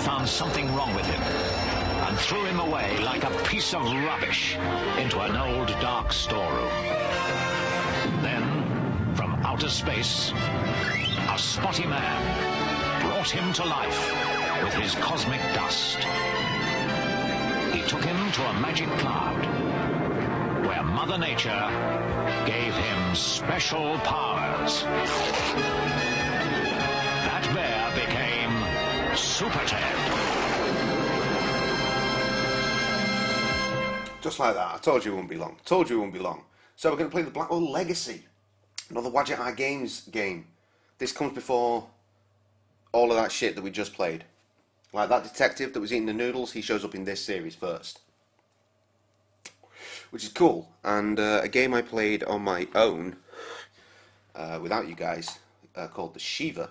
found something wrong with him and threw him away like a piece of rubbish into an old dark storeroom. Then, from outer space, a spotty man brought him to life with his cosmic dust. He took him to a magic cloud where Mother Nature gave him special powers. Super Ted. Just like that. I told you it wouldn't be long. Told you it wouldn't be long. So we're going to play the Blackwell Legacy. Another Wadjet Eye Games game. This comes before all of that shit that we just played. Like that detective that was eating the noodles, he shows up in this series first. Which is cool. And uh, a game I played on my own, uh, without you guys, uh, called The Shiva.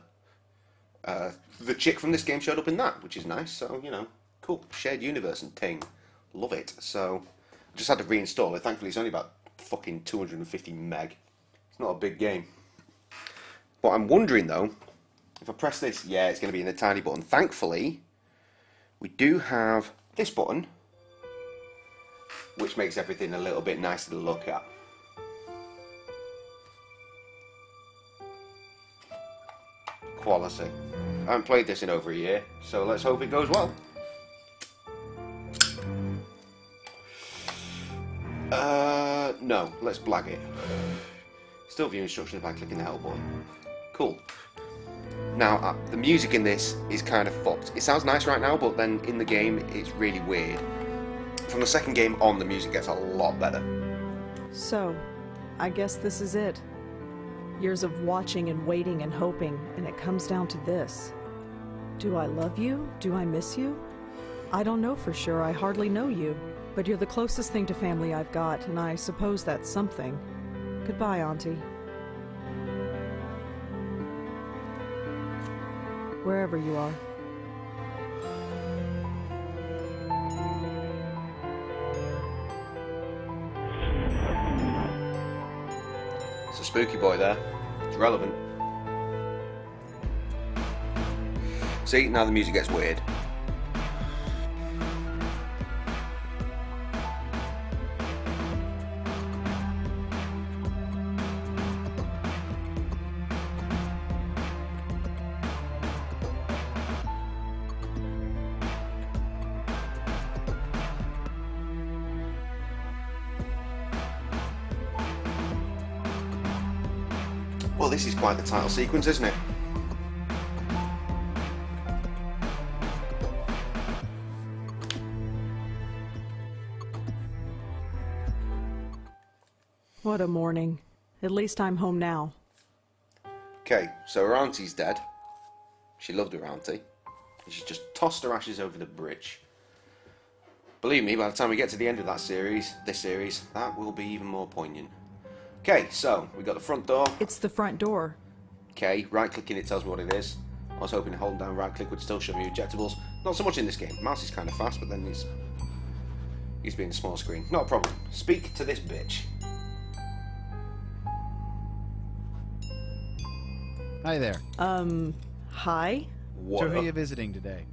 Uh, the chick from this game showed up in that, which is nice. So, you know, cool. Shared universe and ting. Love it. So, I just had to reinstall it. Thankfully, it's only about fucking 250 meg. It's not a big game. But I'm wondering though, if I press this, yeah, it's going to be in the tiny button. Thankfully, we do have this button, which makes everything a little bit nicer to look at. Quality. I haven't played this in over a year, so let's hope it goes well. Uh, no, let's blag it. Still view instructions by clicking the help button. Cool. Now, uh, the music in this is kind of fucked. It sounds nice right now, but then in the game, it's really weird. From the second game on, the music gets a lot better. So, I guess this is it. Years of watching and waiting and hoping, and it comes down to this. Do I love you? Do I miss you? I don't know for sure, I hardly know you. But you're the closest thing to family I've got, and I suppose that's something. Goodbye, Auntie. Wherever you are. It's a spooky boy there. It's relevant. See, now the music gets weird. Well, this is quite the title sequence, isn't it? What a morning. At least I'm home now. Okay, so her auntie's dead. She loved her auntie. And she's just tossed her ashes over the bridge. Believe me, by the time we get to the end of that series, this series, that will be even more poignant. Okay, so we got the front door. It's the front door. Okay, right clicking it tells me what it is. I was hoping holding down right click would still show me ejectables. Not so much in this game. Mouse is kind of fast, but then he's he's being small screen. Not a problem. Speak to this bitch. Hi there. Um, hi? What? So who are you visiting today?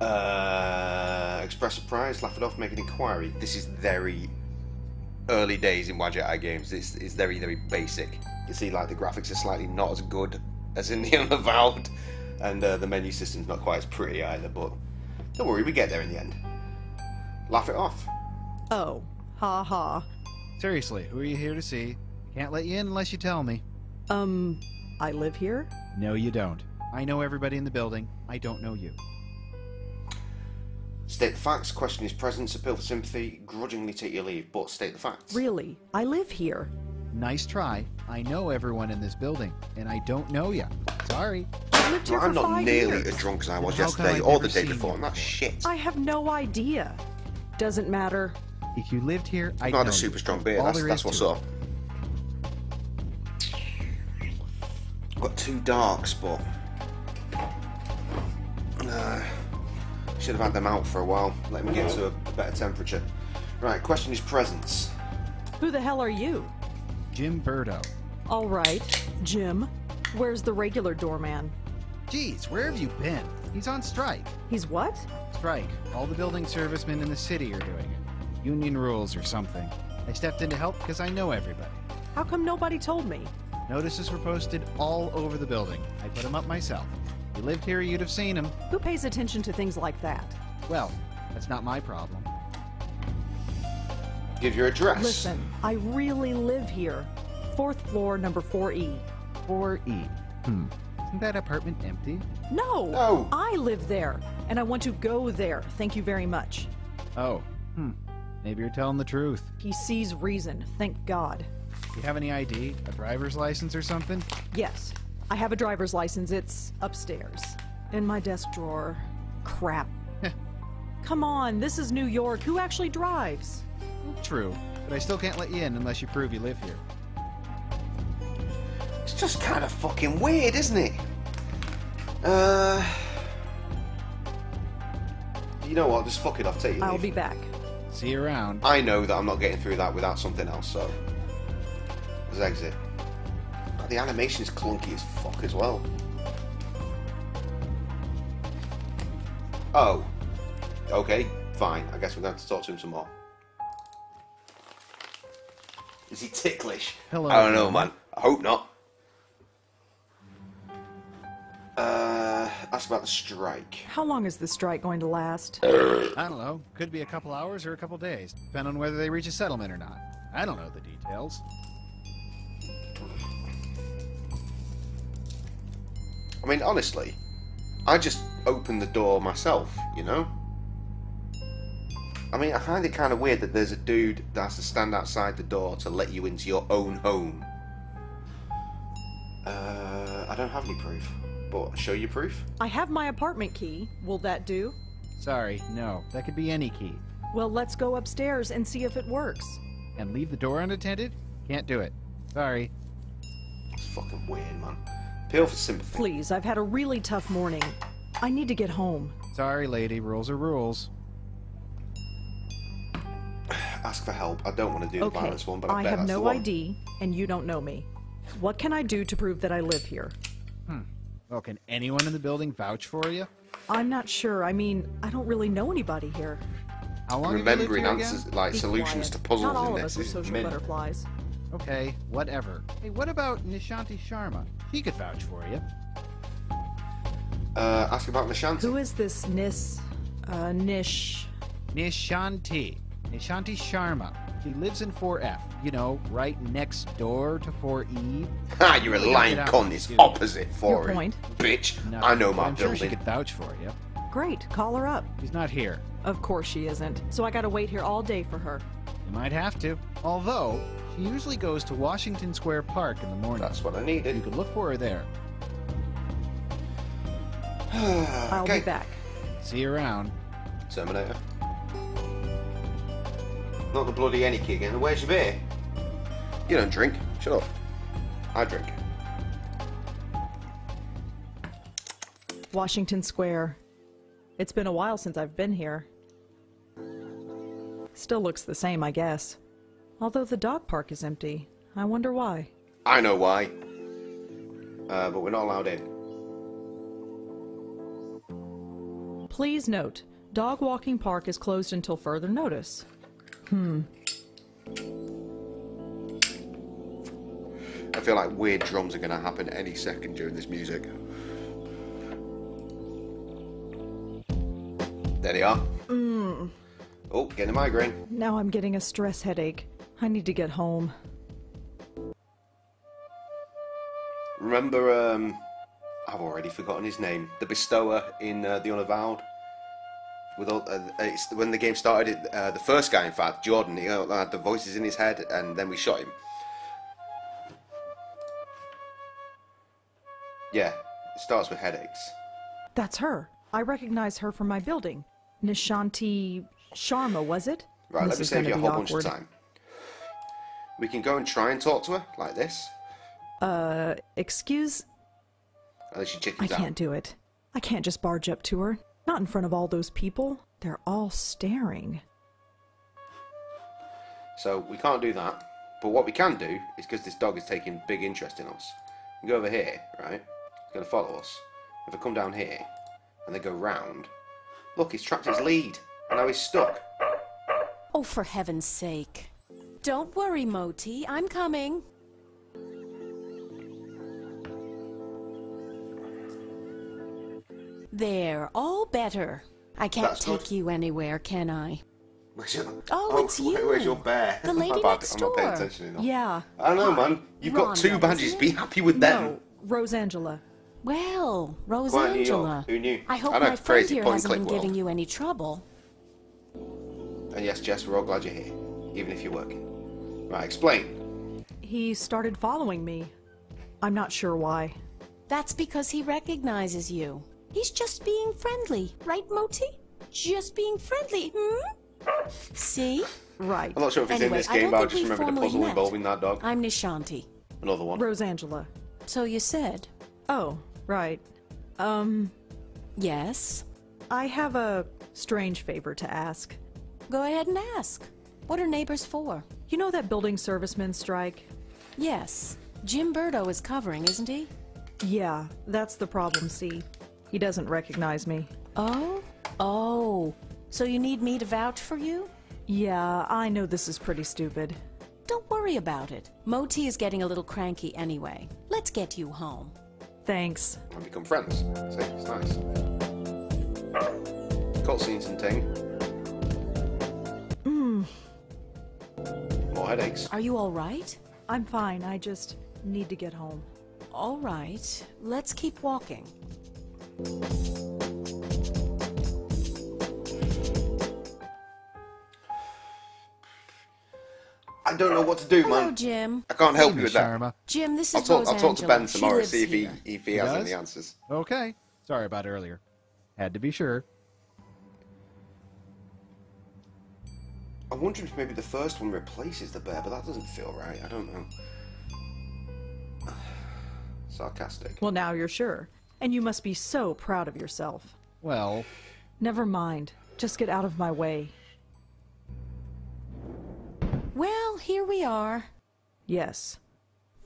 Uh, express surprise, laugh it off, make an inquiry. This is very early days in Wadjet Eye games. It's, it's very, very basic. You see, like, the graphics are slightly not as good as in the Unavowed, and uh, the menu system's not quite as pretty either, but don't worry, we get there in the end. Laugh it off. Oh, ha ha. Seriously, who are you here to see? Can't let you in unless you tell me. Um, I live here? No, you don't. I know everybody in the building. I don't know you. State the facts, question his presence, appeal for sympathy, grudgingly take your leave, but state the facts. Really? I live here. Nice try. I know everyone in this building, and I don't know you. Sorry. I lived here I'm not five nearly years. as drunk as I was yesterday or the day before, you and that's before? shit. I have no idea. Doesn't matter. If you lived here, I'd Not know a super you. strong beer, All that's, that's what's to up. Got two darks, but uh, should have had them out for a while. Let me get to a, a better temperature. Right, question is presence. Who the hell are you? Jim Burdo. All right, Jim. Where's the regular doorman? Geez, where have you been? He's on strike. He's what? Strike. All the building servicemen in the city are doing it. Union rules or something. I stepped in to help because I know everybody. How come nobody told me? Notices were posted all over the building. I put them up myself. If you lived here, you'd have seen them. Who pays attention to things like that? Well, that's not my problem. Give your address. Listen, I really live here. Fourth floor, number E. 4E. 4E. Hmm. Isn't that apartment empty? No! No. I live there, and I want to go there. Thank you very much. Oh. Hmm. Maybe you're telling the truth. He sees reason, thank God. You have any ID? A driver's license or something? Yes, I have a driver's license. It's upstairs. In my desk drawer. Crap. Come on, this is New York. Who actually drives? True. But I still can't let you in unless you prove you live here. It's just kind of fucking weird, isn't it? Uh. You know what? Just fuck it. I'll take you. I'll be back. See you around. I know that I'm not getting through that without something else, so. Let's exit. The animation is clunky as fuck as well. Oh. Okay, fine. I guess we're going to talk to him some more. Is he ticklish? Hello, I don't know, man. I hope not. Uh, ask about the strike. How long is the strike going to last? I don't know. Could be a couple hours or a couple days, depending on whether they reach a settlement or not. I don't know the details. I mean, honestly, I just opened the door myself, you know? I mean, I find it kind of weird that there's a dude that has to stand outside the door to let you into your own home. Uh, I don't have any proof, but show you proof? I have my apartment key. Will that do? Sorry, no. That could be any key. Well, let's go upstairs and see if it works. And leave the door unattended? Can't do it. Sorry. It's fucking weird, man. Appeal for sympathy. Please, I've had a really tough morning. I need to get home. Sorry, lady. Rules are rules. Ask for help. I don't want to do the Okay, violence one, but I, I bet have that's the no one. ID, and you don't know me. What can I do to prove that I live here? Hmm. Well, can anyone in the building vouch for you? I'm not sure. I mean, I don't really know anybody here. How long Remembering have you lived here answers like Be solutions quiet. to puzzles Not all in of this us are social mint. butterflies. Again? Okay, whatever. Hey, what about Nishanti Sharma? He could vouch for you. Uh, ask about Nishanti. Who is this Nis, uh, Nish? Nishanti. Nishanti Sharma. She lives in 4F. You know, right next door to E. 4E. Ha, you're a Look lying it up, con. It's dude. opposite for Your point. Bitch, No, I know but my I'm sure she could vouch for you. Great, call her up. She's not here. Of course she isn't. So I gotta wait here all day for her. You might have to. Although, she usually goes to Washington Square Park in the morning. That's what I needed. You can look for her there. I'll okay. be back. See you around. Terminator. Not the bloody any key again. Where's your beer? You don't drink. Shut up. I drink. Washington Square. It's been a while since I've been here. Still looks the same, I guess. Although the dog park is empty. I wonder why. I know why. Uh, but we're not allowed in. Please note, dog walking park is closed until further notice. Hmm. I feel like weird drums are going to happen any second during this music. There they are. Oh, getting a migraine. Now I'm getting a stress headache. I need to get home. Remember, um, I've already forgotten his name. The bestower in uh, The Unavowed. With all, uh, it's when the game started, it, uh, the first guy, in fact, Jordan, he had the voices in his head, and then we shot him. Yeah, it starts with headaches. That's her. I recognize her from my building. Nishanti Sharma, was it? Right, This let me save you a whole bunch awkward. of time. We can go and try and talk to her like this, Uh, excuse? and then she I out. can't do it. I can't just barge up to her. Not in front of all those people. They're all staring. So we can't do that. But what we can do is because this dog is taking big interest in us. We go over here, right? He's going to follow us. If I come down here and they go round, look, he's trapped his lead and now he's stuck. Oh, for heaven's sake. Don't worry, Moti. I'm coming. There, all better. I can't That's take good. you anywhere, can I? Where's your, Oh, it's you. Where's your bear? The lady My bad, next I'm not paying door. attention enough. Yeah. I don't know, Hi, man. You've got two Rhonda, badges. Be happy with them. No, Rosangela. Well, Quiet New York. Rosangela. Who knew? I hope I know, my friend crazy here point hasn't been world. giving you any trouble. And yes, Jess, we're all glad you're here, even if you're working. Right, explain. He started following me. I'm not sure why. That's because he recognizes you. He's just being friendly, right, Moti? Just being friendly, hmm? See? Right. I'm not sure if it's in this game, don't but I think just remember the puzzle met. involving that dog. I'm Nishanti. Another one. Rosangela. So you said? Oh, right. Um, Yes. I have a strange favor to ask. Go ahead and ask. What are neighbors for? You know that building servicemen strike? Yes. Jim Burdo is covering, isn't he? Yeah, that's the problem, see. He doesn't recognize me. Oh? Oh. So you need me to vouch for you? Yeah, I know this is pretty stupid. Don't worry about it. Moti is getting a little cranky anyway. Let's get you home. Thanks. And become friends. See, it's nice. Cutscenes and ting. Headaches. Are you all right? I'm fine, I just need to get home. All right. Let's keep walking. I don't know what to do, Hello, man. Jim. I can't help Hey, you with that. Sharma. Jim, this I'll is talk, I'll talk to Rosangela. Ben She tomorrow, lives see if he, here. if he has does? any answers. Okay. Sorry about earlier. Had to be sure. I'm wondering if maybe the first one replaces the bear, but that doesn't feel right. I don't know. Sarcastic. Well, now you're sure. And you must be so proud of yourself. Well, Never mind. Just get out of my way. Well, here we are. Yes.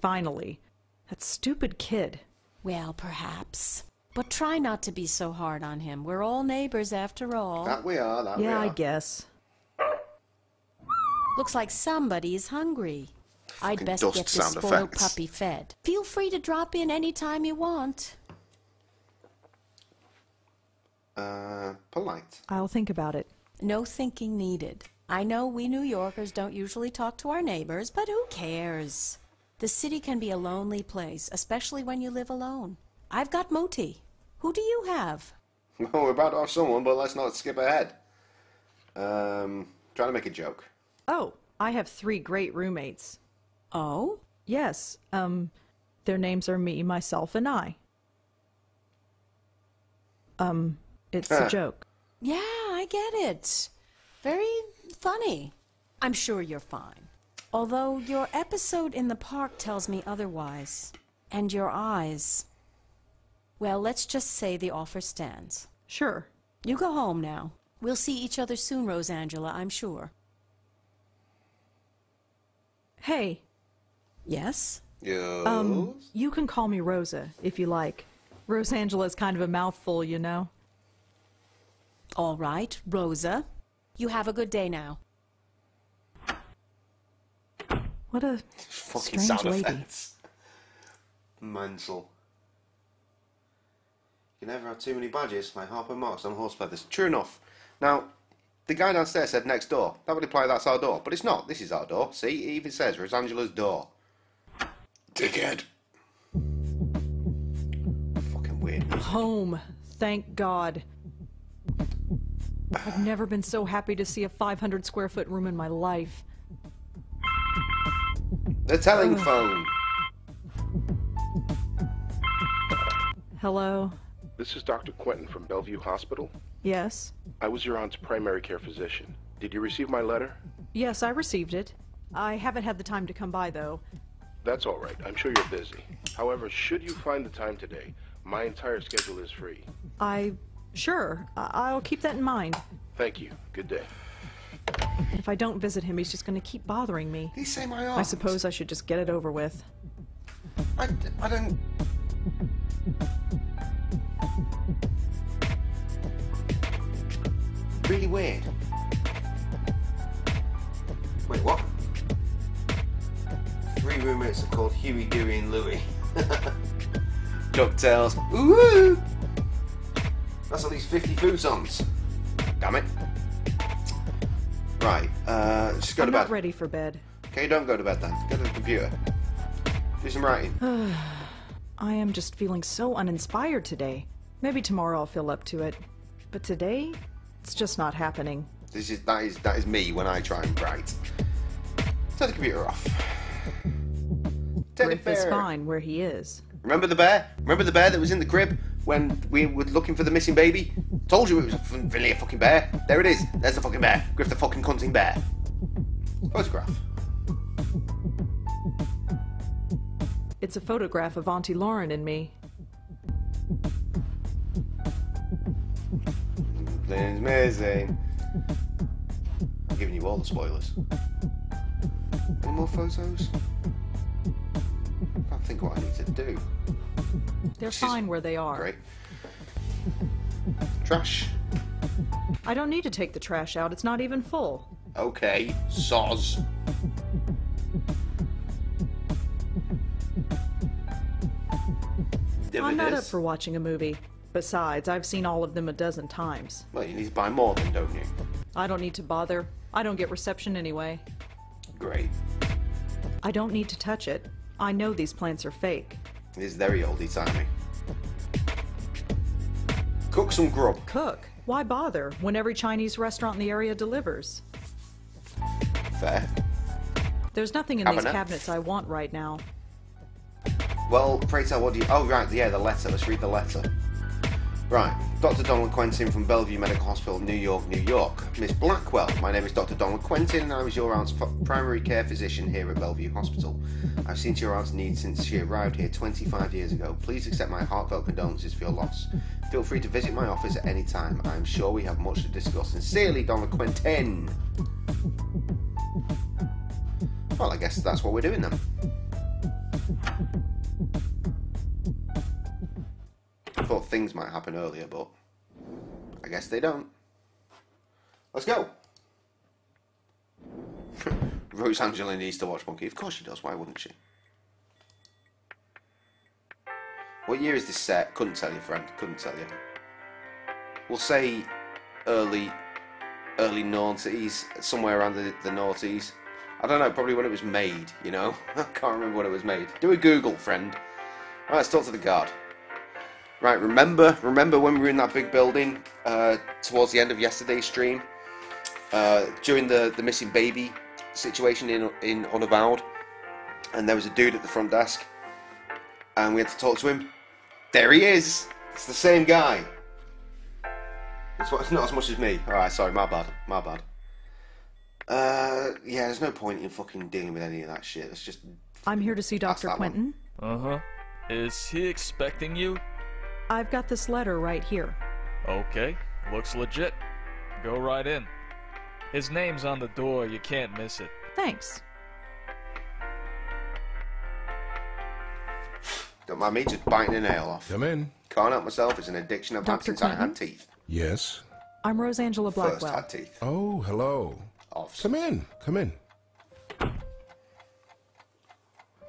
Finally. That stupid kid. Well, perhaps. But try not to be so hard on him. We're all neighbors after all. That we are, that yeah, we I guess. Looks like somebody is hungry. I'd best get this spoiled effects. puppy fed. Feel free to drop in any time you want. Uh, polite. I'll think about it. No thinking needed. I know we New Yorkers don't usually talk to our neighbors, but who cares? The city can be a lonely place, especially when you live alone. I've got Moti. Who do you have? Well, we're about to have someone, but let's not skip ahead. Um, trying to make a joke. Oh, I have three great roommates. Oh? Yes, um, their names are me, myself, and I. Um, it's a joke. Yeah, I get it. Very funny. I'm sure you're fine. Although your episode in the park tells me otherwise. And your eyes. Well, let's just say the offer stands. Sure. You go home now. We'll see each other soon, Rosangela, I'm sure. Hey, Yes? Yes. um, you can call me Rosa if you like. Rosangela is kind of a mouthful, you know. All right, Rosa. You have a good day now. What a Fucking strange sound lady. effects. Mental. You never have too many badges, like Harpo Marx on horse feathers. True enough. Now, the guy downstairs said next door. That would imply that's our door, but it's not. This is our door. See, it even says Rosangela's door. Dickhead. Fucking weird. Home. Thank God. I've never been so happy to see a 500 square foot room in my life. The telling phone. Hello? This is Dr. Quentin from Bellevue Hospital. Yes? I was your aunt's primary care physician. Did you receive my letter? Yes, I received it. I haven't had the time to come by, though. That's all right. I'm sure you're busy. However, should you find the time today, my entire schedule is free. I. Sure. I- I'll keep that in mind. Thank you. Good day. If I don't visit him, he's just going to keep bothering me. These say my arms. I suppose I should just get it over with. I, I don't. Really weird. Wait, what? Three roommates are called Huey, Dewey, and Louie. DuckTales. Ooh! That's at least 50 futons. Damn it. Right, uh, just go I'm to not bed. ready for bed. Okay, don't go to bed then. Go to the computer. Do some writing. I am just feeling so uninspired today. Maybe tomorrow I'll feel up to it. But today, it's just not happening. This is that is that is me when I try and write. Turn the computer off. Teddy Griff is bear. fine where he is. Remember the bear? Remember the bear that was in the crib when we were looking for the missing baby? Told you it was really a fucking bear. There it is. There's the fucking bear. Griff the fucking cunting bear. Photograph. It's a photograph of Auntie Lauren and me. Things missing. I'm giving you all the spoilers. Any more photos? I can't think what I need to do. They're She's- fine where they are. Great. Trash. I don't need to take the trash out, it's not even full. Okay, soz. I'm not up for watching a movie. Besides, I've seen all of them a dozen times. Well, you need to buy more then, don't you? I don't need to bother. I don't get reception anyway. Great. I don't need to touch it. I know these plants are fake. It's very oldie timey. Cook some grub. Cook. Why bother when every Chinese restaurant in the area delivers? Fair. There's nothing in Have these cabinets I want right now. Well, pray tell, what do you. Oh, right, yeah, the letter. Let's read the letter. Right. Dr. Donald Quentin from Bellevue Medical Hospital, New York, New York. Miss Blackwell, my name is Dr. Donald Quentin, and I was your aunt's primary care physician here at Bellevue Hospital. I've seen to your aunt's needs since she arrived here 25 years ago. Please accept my heartfelt condolences for your loss. Feel free to visit my office at any time. I'm sure we have much to discuss. Sincerely, Donald Quentin. Well, I guess that's what we're doing then. Thought things might happen earlier, but I guess they don't. Let's go. Rosangela needs to watch Monkey. Of course she does. Why wouldn't she? What year is this set? Couldn't tell you, friend. Couldn't tell you. We'll say early, early noughties, somewhere around the, the noughties. I don't know. Probably when it was made. You know, I can't remember when it was made. Do a Google, friend. Alright, let's talk to the guard. Right, remember, remember when we were in that big building uh, towards the end of yesterday's stream, uh, during the the missing baby situation in in Unavowed, and there was a dude at the front desk, and we had to talk to him. There he is. It's the same guy. It's what- not as much as me. All right, sorry, my bad, my bad. Uh, yeah, there's no point in fucking dealing with any of that shit. Let's just. I'm here to see Dr. that one. Quentin. Uh huh. Is he expecting you? I've got this letter right here. Okay, looks legit. Go right in. His name's on the door, you can't miss it. Thanks. Don't mind me just biting a nail off. Come in. Can't help myself. It's an addiction I've had Dr. since I had teeth. Yes. I'm Rosangela First Blackwell. had teeth. Oh, hello. Offs. Come in. Come in.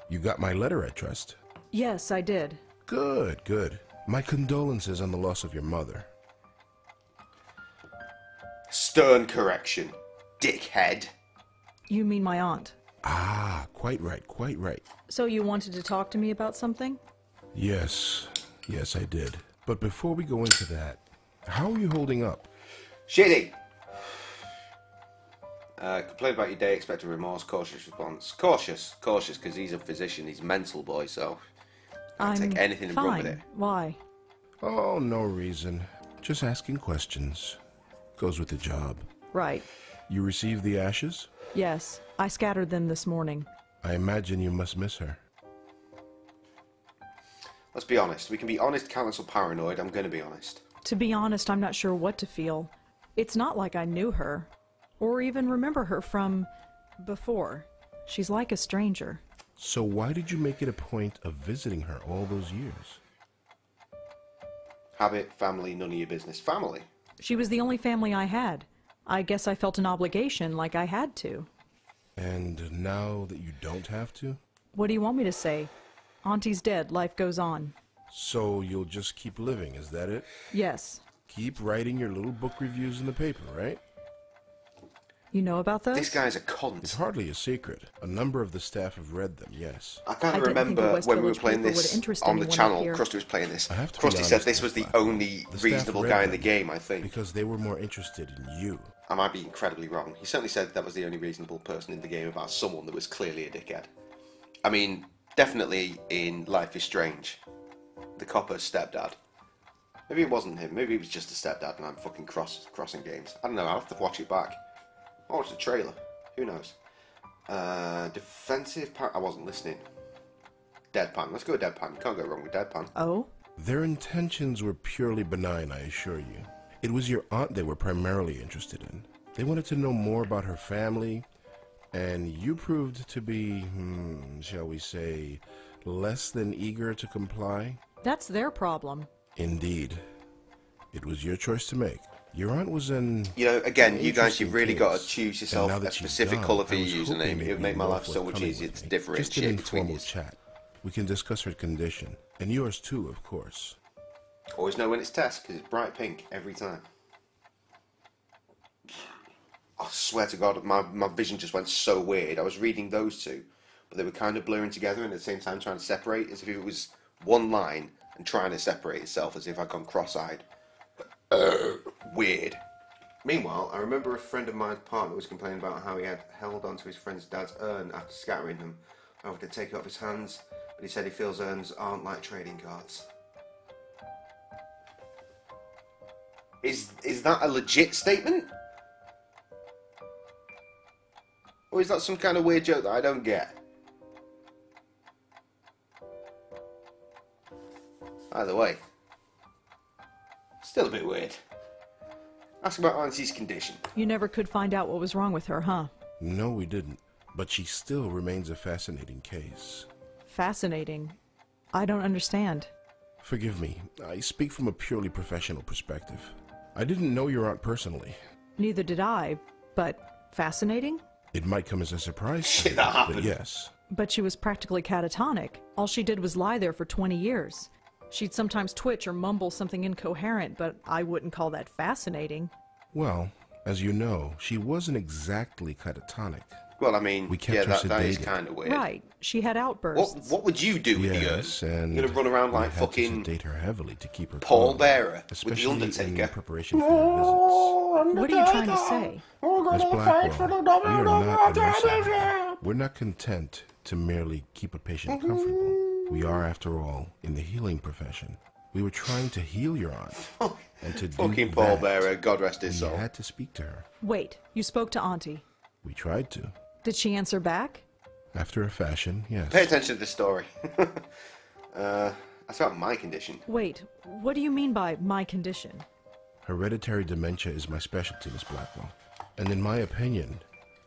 You got my letter, I trust. Yes, I did. Good, good. My condolences on the loss of your mother. Stern correction. Dickhead. You mean my aunt. Ah, quite right, quite right. So you wanted to talk to me about something? Yes, yes, I did. But before we go into that, how are you holding up? Shitty. Uh, complain about your day, expect a remorse, cautious response. Cautious, cautious, because he's a physician, he's mental, boy, so. I'm take anything and fine. run with it. Why? Oh, no reason. Just asking questions. Goes with the job. Right. You received the ashes? Yes, I scattered them this morning. I imagine you must miss her. Let's be honest. We can be honest, callous, or paranoid. I'm going to be honest. To be honest, I'm not sure what to feel. It's not like I knew her. or even remember her from before. She's like a stranger. So why did you make it a point of visiting her all those years? Habit, family, none of your business. Family. She was the only family I had. I guess I felt an obligation like I had to. And now that you don't have to? What do you want me to say? Auntie's dead, life goes on. So you'll just keep living, is that it? Yes. Keep writing your little book reviews in the paper, right? You know about those? This guy's a It's hardly a secret. A number of the staff have read them, yes. I kind I of didn't remember when we were playing this on the channel. here. Krusty was playing this. I have to Krusty said this was the you. only The reasonable guy in the game, I think. Because they were more interested in you. I might be incredibly wrong. He certainly said that was the only reasonable person in the game about someone that was clearly a dickhead. I mean, definitely in Life is Strange, the copper's stepdad. Maybe it wasn't him. Maybe he was just a stepdad and I'm fucking cross crossing games. I don't know. I'll have to watch it back. I'll watch the trailer. Who knows? Uh, defensive part. I wasn't listening. Deadpan. Let's go deadpan. You can't go wrong with deadpan. Oh? Their intentions were purely benign, I assure you. It was your aunt they were primarily interested in. They wanted to know more about her family, and you proved to be, hmm, shall we say, less than eager to comply? That's their problem. Indeed. It was your choice to make. Your aunt was an. You know, again, you guys, you've really got to choose yourself a that specific gone, colour for your username. It would make my life so much easier to differentiate between these. chat. We can discuss her condition, and yours too, of course. Always know when it's test because it's bright pink every time. I swear to God, my, my vision just went so weird. I was reading those two, but they were kind of blurring together and at the same time trying to separate as if it was one line and trying to separate itself as if I'd gone cross eyed. Weird. Meanwhile, I remember a friend of mine's partner was complaining about how he had held onto his friend's dad's urn after scattering them, over to take it off his hands, but he said he feels urns aren't like trading cards. Is is that a legit statement? Or is that some kind of weird joke that I don't get? Either way. Still a bit weird. Ask about Auntie's condition. You never could find out what was wrong with her, huh? No, we didn't. But she still remains a fascinating case. Fascinating. I don't understand. Forgive me, I speak from a purely professional perspective. I didn't know your aunt personally. Neither did I, but fascinating? It might come as a surprise to Shit, you, that but happened. yes. But she was practically catatonic. All she did was lie there for 20 years. She'd sometimes twitch or mumble something incoherent, but I wouldn't call that fascinating. Well, as you know, she wasn't exactly catatonic. Well, I mean, We kept yeah, her that, that is kind of weird. Right. She had outbursts. what would you do with Yes, the urn? and You're gonna run around like fucking to sedate her heavily to keep her Paul calm, Bearer with the especially Undertaker. in preparation for your visits. What are you trying to say? Miss Blackwell, we are not a nursing home. We're not content to merely keep a patient comfortable. We are, after all, in the healing profession. We were trying to heal your aunt, and to do fucking Paul that, Bearer. God rest his we soul. had to speak to her. Wait, you spoke to Auntie. We tried to. Did she answer back? After a fashion, yes. Pay attention to the story. uh, that's about my condition. Wait, what do you mean by my condition? Hereditary dementia is my specialty, Miss Blackwell. And in my opinion,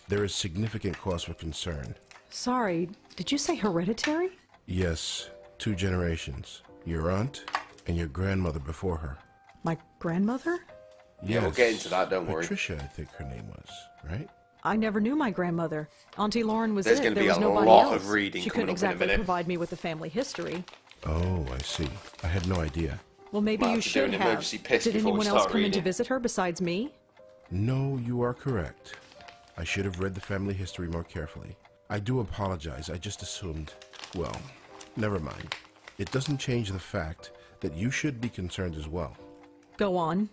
there is significant cause for concern. Sorry, did you say hereditary? Yes, two generations. Your aunt and your grandmother before her. My grandmother? Yeah, we'll get into that, don't worry. Patricia, I think her name was, right? I never knew my grandmother. Auntie Lauren was There's it. gonna there be was a lot else. of reading She couldn't up in a exactly provide me with a family history. Oh, I see. I had no idea. Well, maybe Might you have should have. Did before we anyone else start come in to visit her besides me? No, you are correct. I should have read the family history more carefully. I do apologize. I just assumed. Well, never mind. It doesn't change the fact that you should be concerned as well. Go on.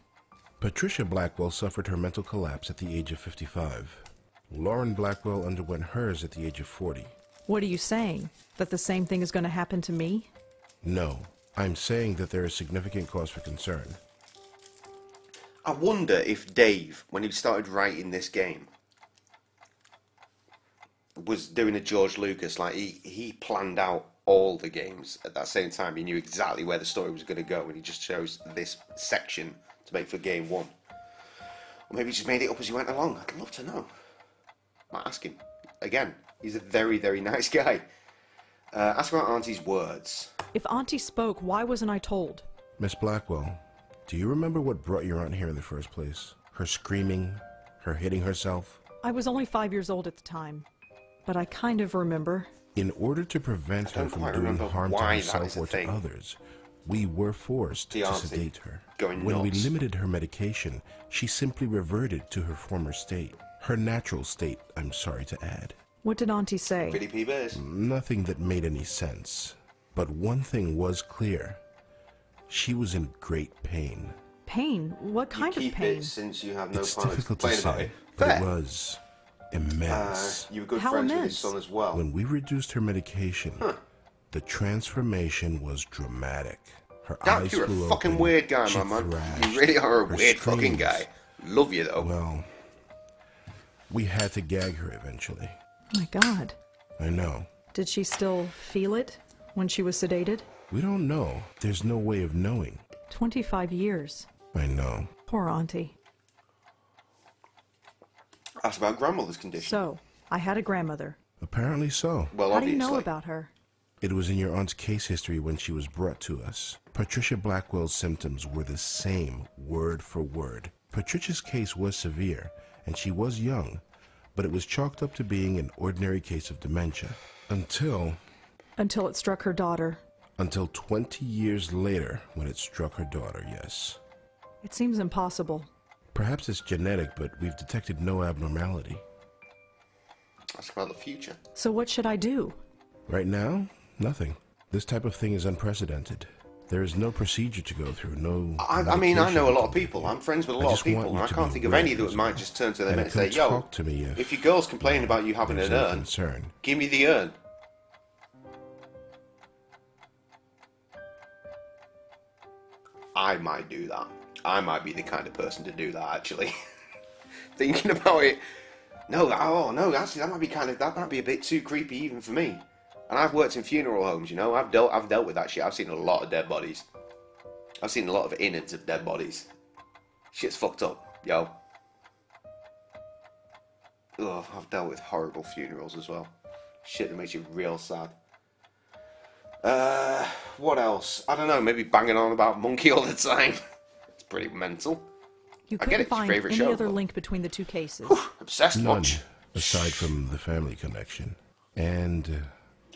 Patricia Blackwell suffered her mental collapse at the age of 55. Lauren Blackwell underwent hers at the age of 40. What are you saying? That the same thing is going to happen to me? No, I'm saying that there is significant cause for concern. I wonder if Dave, when he started writing this game, was doing a George Lucas. Like he he planned out all the games at that same time. He knew exactly where the story was going to go, and he just chose this section to make for game one. Or Maybe he just made it up as he went along. I'd love to know. Might ask him. Again, he's a very, very nice guy. Uh, ask about Auntie's words. If Auntie spoke, why wasn't I told? Miss Blackwell, do you remember what brought your aunt here in the first place? Her screaming, her hitting herself? I was only five years old at the time, but I kind of remember. In order to prevent her from doing harm to herself or to others, we were forced The to sedate her. going when we limited her medication, she simply reverted to her former state. Her natural state, I'm sorry to add. What did Auntie say? Pretty P. Nothing that made any sense. But one thing was clear. She was in great pain. Pain? What You kind of pain? it since you have no it's difficult to say, but Fair. it was Uh, immense. you were good How friends with immense? his son as well. When we reduced her medication, the transformation was dramatic. Her Damn, eyes you're a fucking open, weird guy, she my man. thrashed, You really are a her weird fucking guy. Love you though. Well, we had to gag her eventually. My God. I know. Did she still feel it when she was sedated? We don't know. There's no way of knowing. 25 years. I know. Poor Auntie. Ask about grandmother's condition. So, I had a grandmother. Apparently so. well, How do you know about her? It was in your aunt's case history when she was brought to us. Patricia Blackwell's symptoms were the same, word for word. Patricia's case was severe, and she was young, but it was chalked up to being an ordinary case of dementia. Until, Until it struck her daughter. until 20 years later, when it struck her daughter, yes. It seems impossible. Perhaps it's genetic, but we've detected no abnormality. Ask about the future. So, what should I do? Right now, nothing. This type of thing is unprecedented. There is no procedure to go through, no. I, I mean, I know a lot of people. I'm friends with a lot of just want people, you and I to can't be think of aware any that this. might just turn to them And and say, "Yo, talk to me if- if your girl's complaining about you having There's an any urn, concern. give me the urn." I might do that. I might be the kind of person to do that. Actually, thinking about it, no, oh no, actually, that might be kind of that might be a bit too creepy even for me. And I've worked in funeral homes, you know. I've dealt, I've dealt with that shit. I've seen a lot of dead bodies. I've seen a lot of innards of dead bodies. Shit's fucked up, yo. Ugh, I've dealt with horrible funerals as well. Shit that makes you real sad. Uh, what else? I don't know. Maybe banging on about Monkey all the time. It's pretty mental. You I get couldn't it, it's your find favourite any show, other but- link between the two cases. Obsessed None, much. aside from the family connection. And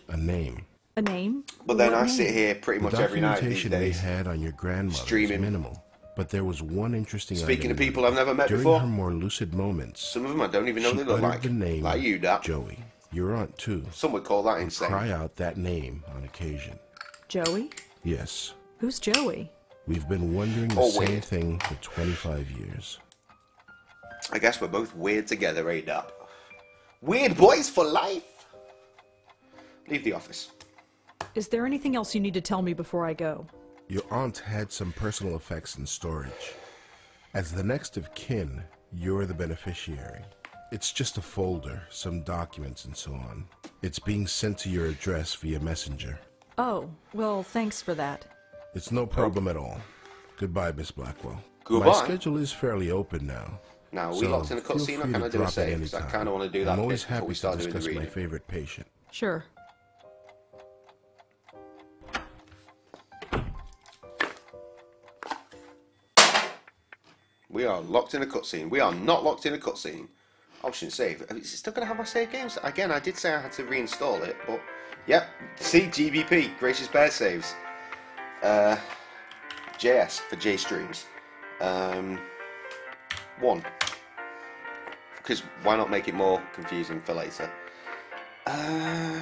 uh, a name. A name? But then What I sit here pretty The much every night these documentation we days. had on your grandmother Streaming. is minimal. But there was one interesting Speaking item of people I've never met During before, her more lucid moments, some of them I don't even know she they look like. the name Like you, Dad. Joey. Your aunt, too. Some would call that insane. Cry out that name on occasion. Joey? Yes. Who's Joey? We've been wondering the Oh, same weird. thing for 25 years. I guess we're both weird together, eh, Dad? Weird boys for life. Leave the office. Is there anything else you need to tell me before I go? Your aunt had some personal effects in storage. As the next of kin, you're the beneficiary. It's just a folder, some documents, and so on. It's being sent to your address via messenger. Oh, well, thanks for that. It's no problem at all. Goodbye, Miss Blackwell. Goodbye. My schedule is fairly open now. Now, we so locked in a cutscene or free can I do a save? any 'Cause I kinda wanna do that I'm always before happy we to start doing the discuss my favorite patient. Sure. We are locked in a cutscene. We are not locked in a cutscene. Option save. Is it still going to have my save games? Again, I did say I had to reinstall it, but yep. See, GBP, Gracious Bear saves. Uh, JS for J streams. Um, one. Because why not make it more confusing for later? Uh,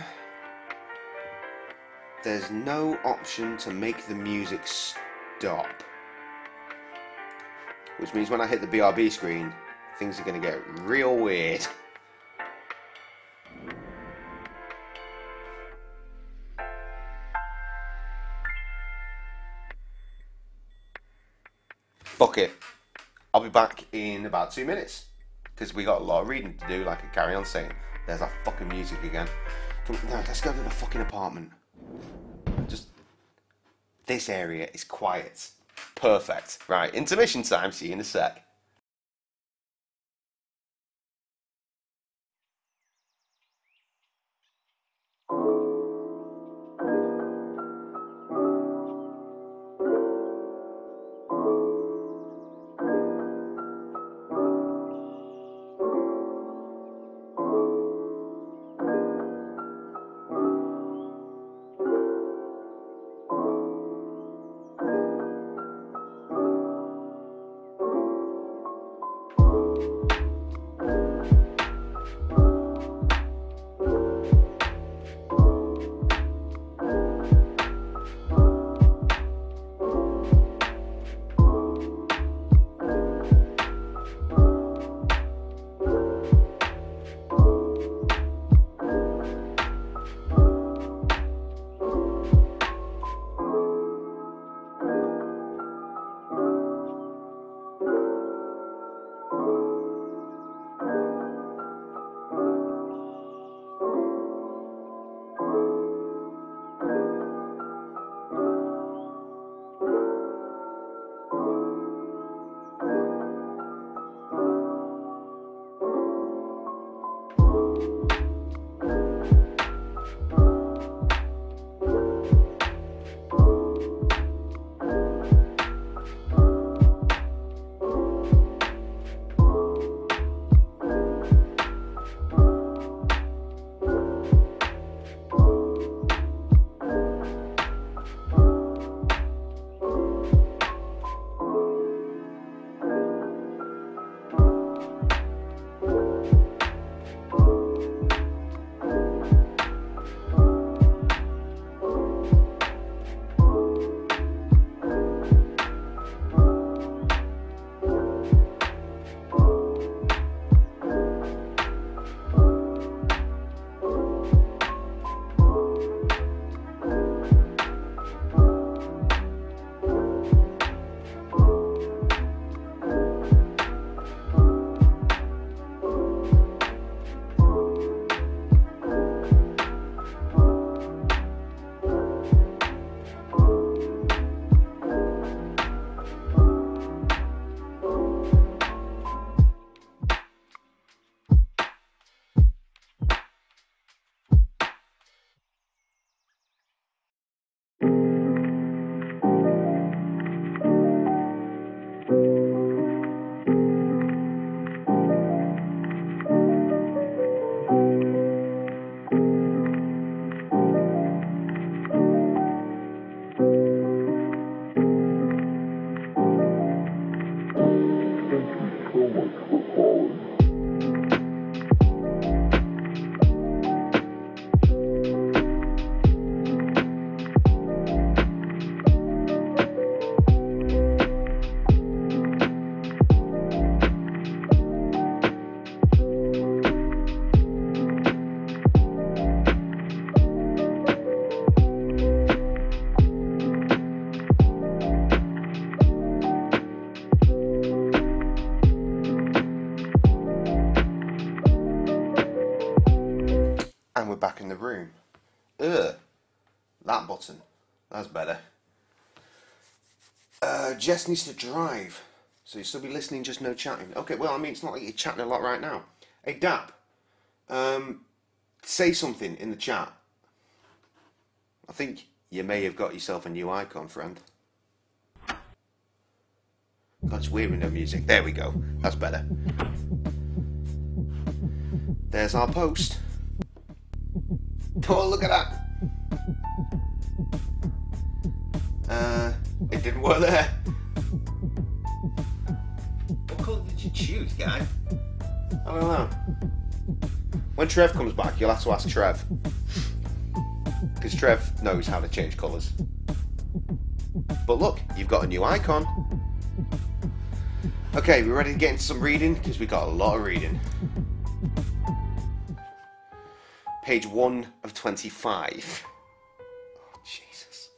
there's no option to make the music stop which means when I hit the BRB screen, things are going to get real weird. Fuck it. I'll be back in about two minutes because we got a lot of reading to do, like I carry on saying. There's our fucking music again. No, let's go to the fucking apartment. Just this area is quiet. Perfect. Right, intermission time. See you in a sec. In the room. Ugh. That button. That's better. Uh, Jess needs to drive. So you'll still be listening, just no chatting. Okay, well, I mean, it's not like you're chatting a lot right now. Hey, Dap. Um, say something in the chat. I think you may have got yourself a new icon, friend. It's weird with no music. There we go. That's better. There's our post. Oh, look at that. Uh, it didn't work there. What colour did you choose, guy? I don't know. When Trev comes back, you'll have to ask Trev. Because Trev knows how to change colours. But look, you've got a new icon. Okay, we're ready to get into some reading because we got a lot of reading. Page 1 of 25. Oh, Jesus.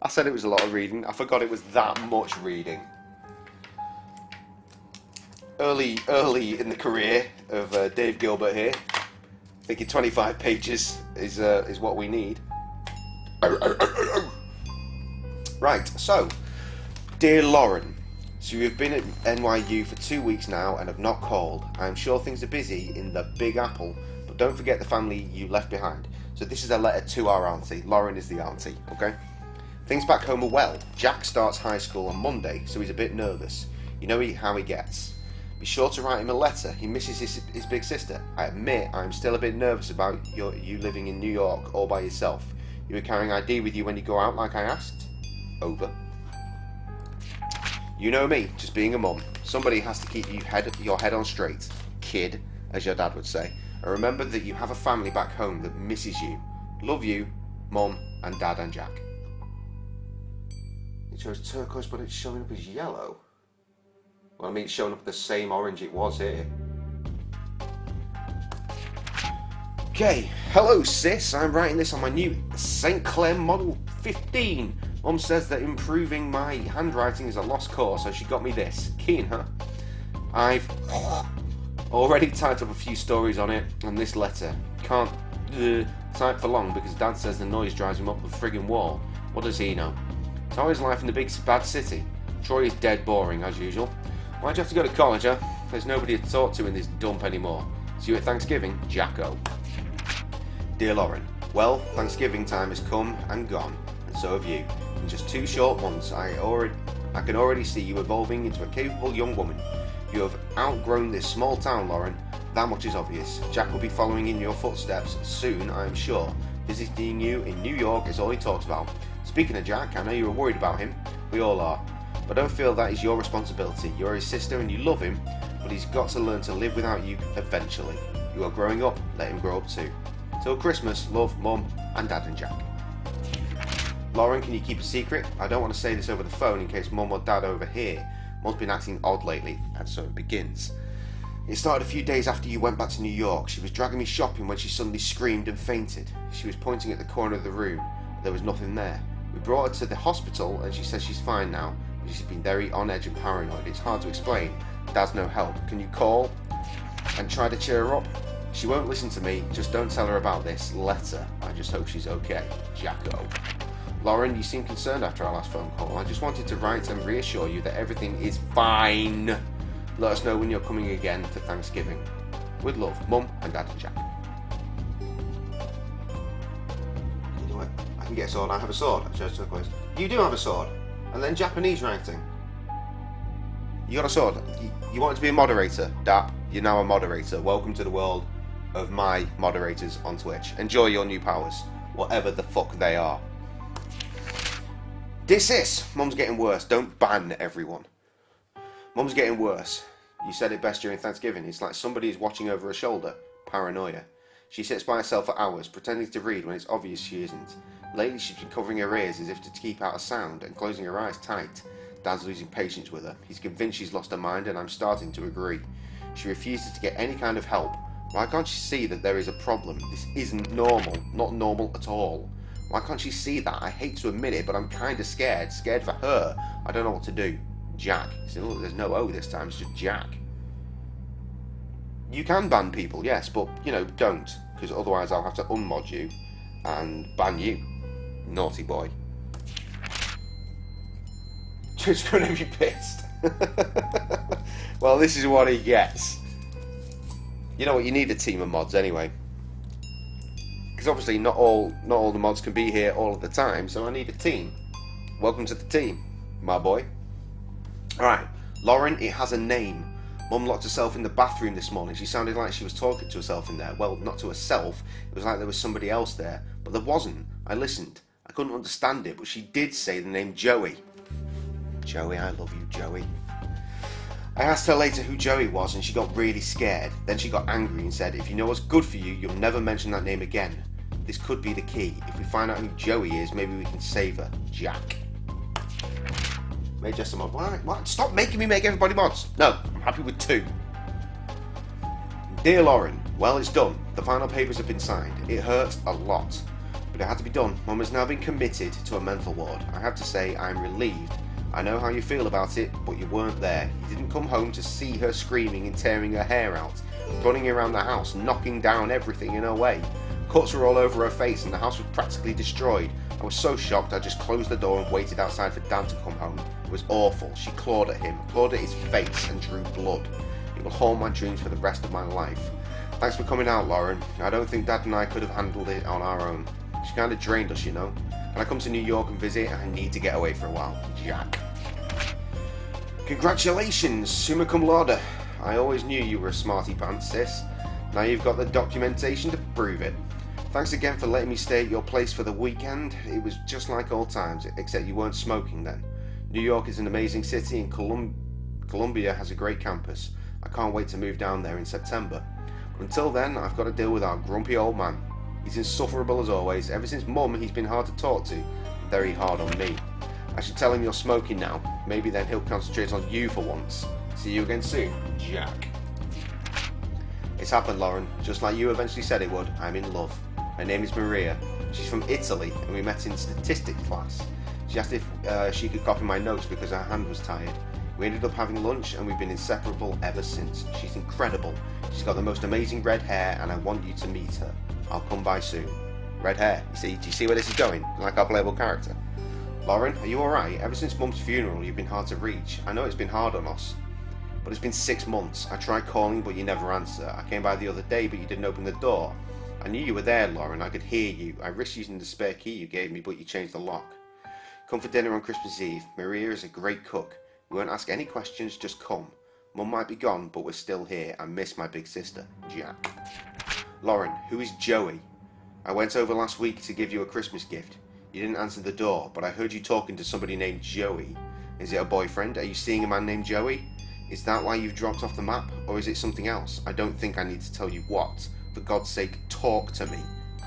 I said it was a lot of reading. I forgot it was that much reading. Early, early in the career of uh, Dave Gilbert here. Thinking 25 pages is uh, is what we need. Right, so, dear Lauren, so you've been at NYU for two weeks now and have not called. I am sure things are busy in the Big Apple, don't forget the family you left behind. So this is a letter to our auntie. Lauren is the auntie, okay? Things back home are well. Jack starts high school on Monday, so he's a bit nervous. You know how he gets. Be sure to write him a letter. He misses his, his big sister. I admit I'm still a bit nervous about your, you living in New York all by yourself. You were carrying ID with you when you go out like I asked? Over. You know me, just being a mum. Somebody has to keep you head, your head on straight. Kid, as your dad would say. And remember that you have a family back home that misses you. Love you, mum and dad and Jack. It shows turquoise, but it's showing up as yellow. Well, I mean, it's showing up the same orange it was here. Okay, hello sis, I'm writing this on my new St. Clair Model 15. Mum says that improving my handwriting is a lost cause, so she got me this. Keen, huh? I've already typed up a few stories on it, and this letter. Can't uh, type for long because Dad says the noise drives him up the friggin' wall. What does he know? It's always life in the big bad city. Troy is dead boring, as usual. Why'd you have to go to college, huh? There's nobody to talk to in this dump anymore. See you at Thanksgiving, Jacko. Dear Lauren, well, Thanksgiving time has come and gone, and so have you. In just two short months, I already, I can already see you evolving into a capable young woman. You have outgrown this small town, Lauren. That much is obvious. Jack will be following in your footsteps soon, I am sure. Visiting you in New York is all he talks about. Speaking of Jack, I know you were worried about him. We all are. But don't feel that is your responsibility. You're his sister and you love him, but he's got to learn to live without you eventually. You are growing up, let him grow up too. Till Christmas, love, Mum, and Dad and Jack. Lauren, can you keep a secret? I don't want to say this over the phone in case Mum or Dad over here. Mum's been acting odd lately, and so it begins. It started a few days after you went back to New York. She was dragging me shopping when she suddenly screamed and fainted. She was pointing at the corner of the room, but there was nothing there. We brought her to the hospital, and she says she's fine now, but she's been very on edge and paranoid. It's hard to explain. Dad's no help. Can you call and try to cheer her up? She won't listen to me. Just don't tell her about this. Let her. I just hope she's okay. Jacko. Lauren, you seem concerned after our last phone call. I just wanted to write and reassure you that everything is fine. Let us know when you're coming again for Thanksgiving. With love, Mum and Dad and Jack. You know what? I can get a sword. I have a sword. I chose turquoise. You do have a sword. And then Japanese writing. You got a sword. You, you wanted to be a moderator. Dap, you're now a moderator. Welcome to the world of my moderators on Twitch. Enjoy your new powers. Whatever the fuck they are. This is. Getting worse. Don't ban everyone. Mum's getting worse. You said it best during Thanksgiving. It's like somebody is watching over her shoulder. Paranoia. She sits by herself for hours, pretending to read when it's obvious she isn't. Lately, she's been covering her ears as if to keep out a sound and closing her eyes tight. Dad's losing patience with her. He's convinced she's lost her mind, and I'm starting to agree. She refuses to get any kind of help. Why can't she see that there is a problem? This isn't normal. Not normal at all. Why can't she see that? I hate to admit it, but I'm kind of scared. Scared for her. I don't know what to do. Jack. Look, there's no O this time. It's just Jack. You can ban people, yes, but you know, don't, because otherwise I'll have to unmod you and ban you. Naughty boy. Just gonna be pissed. well, this is what he gets. You know what? You need a team of mods anyway, because obviously not all not all the mods can be here all of the time. So I need a team. Welcome to the team, my boy. All right, Lauren. It has a name. Mum locked herself in the bathroom this morning. She sounded like she was talking to herself in there. Well, not to herself. It was like there was somebody else there, but there wasn't. I listened. I couldn't understand it, but she did say the name Joey. Joey, I love you, Joey. I asked her later who Joey was and she got really scared. Then she got angry and said, If you know what's good for you, you'll never mention that name again. This could be the key. If we find out who Joey is, maybe we can save her. Jack. Made just a mod. What? what? Stop making me make everybody mods. No, I'm happy with two. Dear Lauren, well, it's done. The final papers have been signed. It hurt a lot, but it had to be done. Mum has now been committed to a mental ward. I have to say, I'm relieved. I know how you feel about it, but you weren't there. You didn't come home to see her screaming and tearing her hair out, running around the house, knocking down everything in her way. Cuts were all over her face, and the house was practically destroyed. I was so shocked, I just closed the door and waited outside for Dan to come home. It was awful. She clawed at him, clawed at his face, and drew blood. It will haunt my dreams for the rest of my life. Thanks for coming out, Lauren. I don't think Dad and I could have handled it on our own. She kind of drained us, you know. When I come to New York and visit, I need to get away for a while. Jack. Congratulations, summa cum laude. I always knew you were a smarty pants, sis. Now you've got the documentation to prove it. Thanks again for letting me stay at your place for the weekend. It was just like old times, except you weren't smoking then. New York is an amazing city and Colum- Columbia has a great campus. I can't wait to move down there in September. But until then, I've got to deal with our grumpy old man. He's insufferable as always. Ever since mum, he's been hard to talk to. Very hard on me. I should tell him you're smoking now. Maybe then he'll concentrate on you for once. See you again soon, Jack. It's happened, Lauren. Just like you eventually said it would, I'm in love. Her name is Maria. She's from Italy, and we met in statistics class. She asked if uh, she could copy my notes because her hand was tired. We ended up having lunch, and we've been inseparable ever since. She's incredible. She's got the most amazing red hair, and I want you to meet her. I'll come by soon. Red hair. You see? Do you see where this is going? Like our playable character. Lauren, are you alright? Ever since Mum's funeral, you've been hard to reach. I know it's been hard on us. But it's been six months. I tried calling, but you never answer. I came by the other day, but you didn't open the door. I knew you were there, Lauren. I could hear you. I risked using the spare key you gave me, but you changed the lock. Come for dinner on Christmas Eve. Maria is a great cook. We won't ask any questions, just come. Mum might be gone, but we're still here. I miss my big sister, Jack. Lauren, who is Joey? I went over last week to give you a Christmas gift. You didn't answer the door, but I heard you talking to somebody named Joey. Is it a boyfriend? Are you seeing a man named Joey? Is that why you've dropped off the map, or is it something else? I don't think I need to tell you what. For God's sake, talk to me,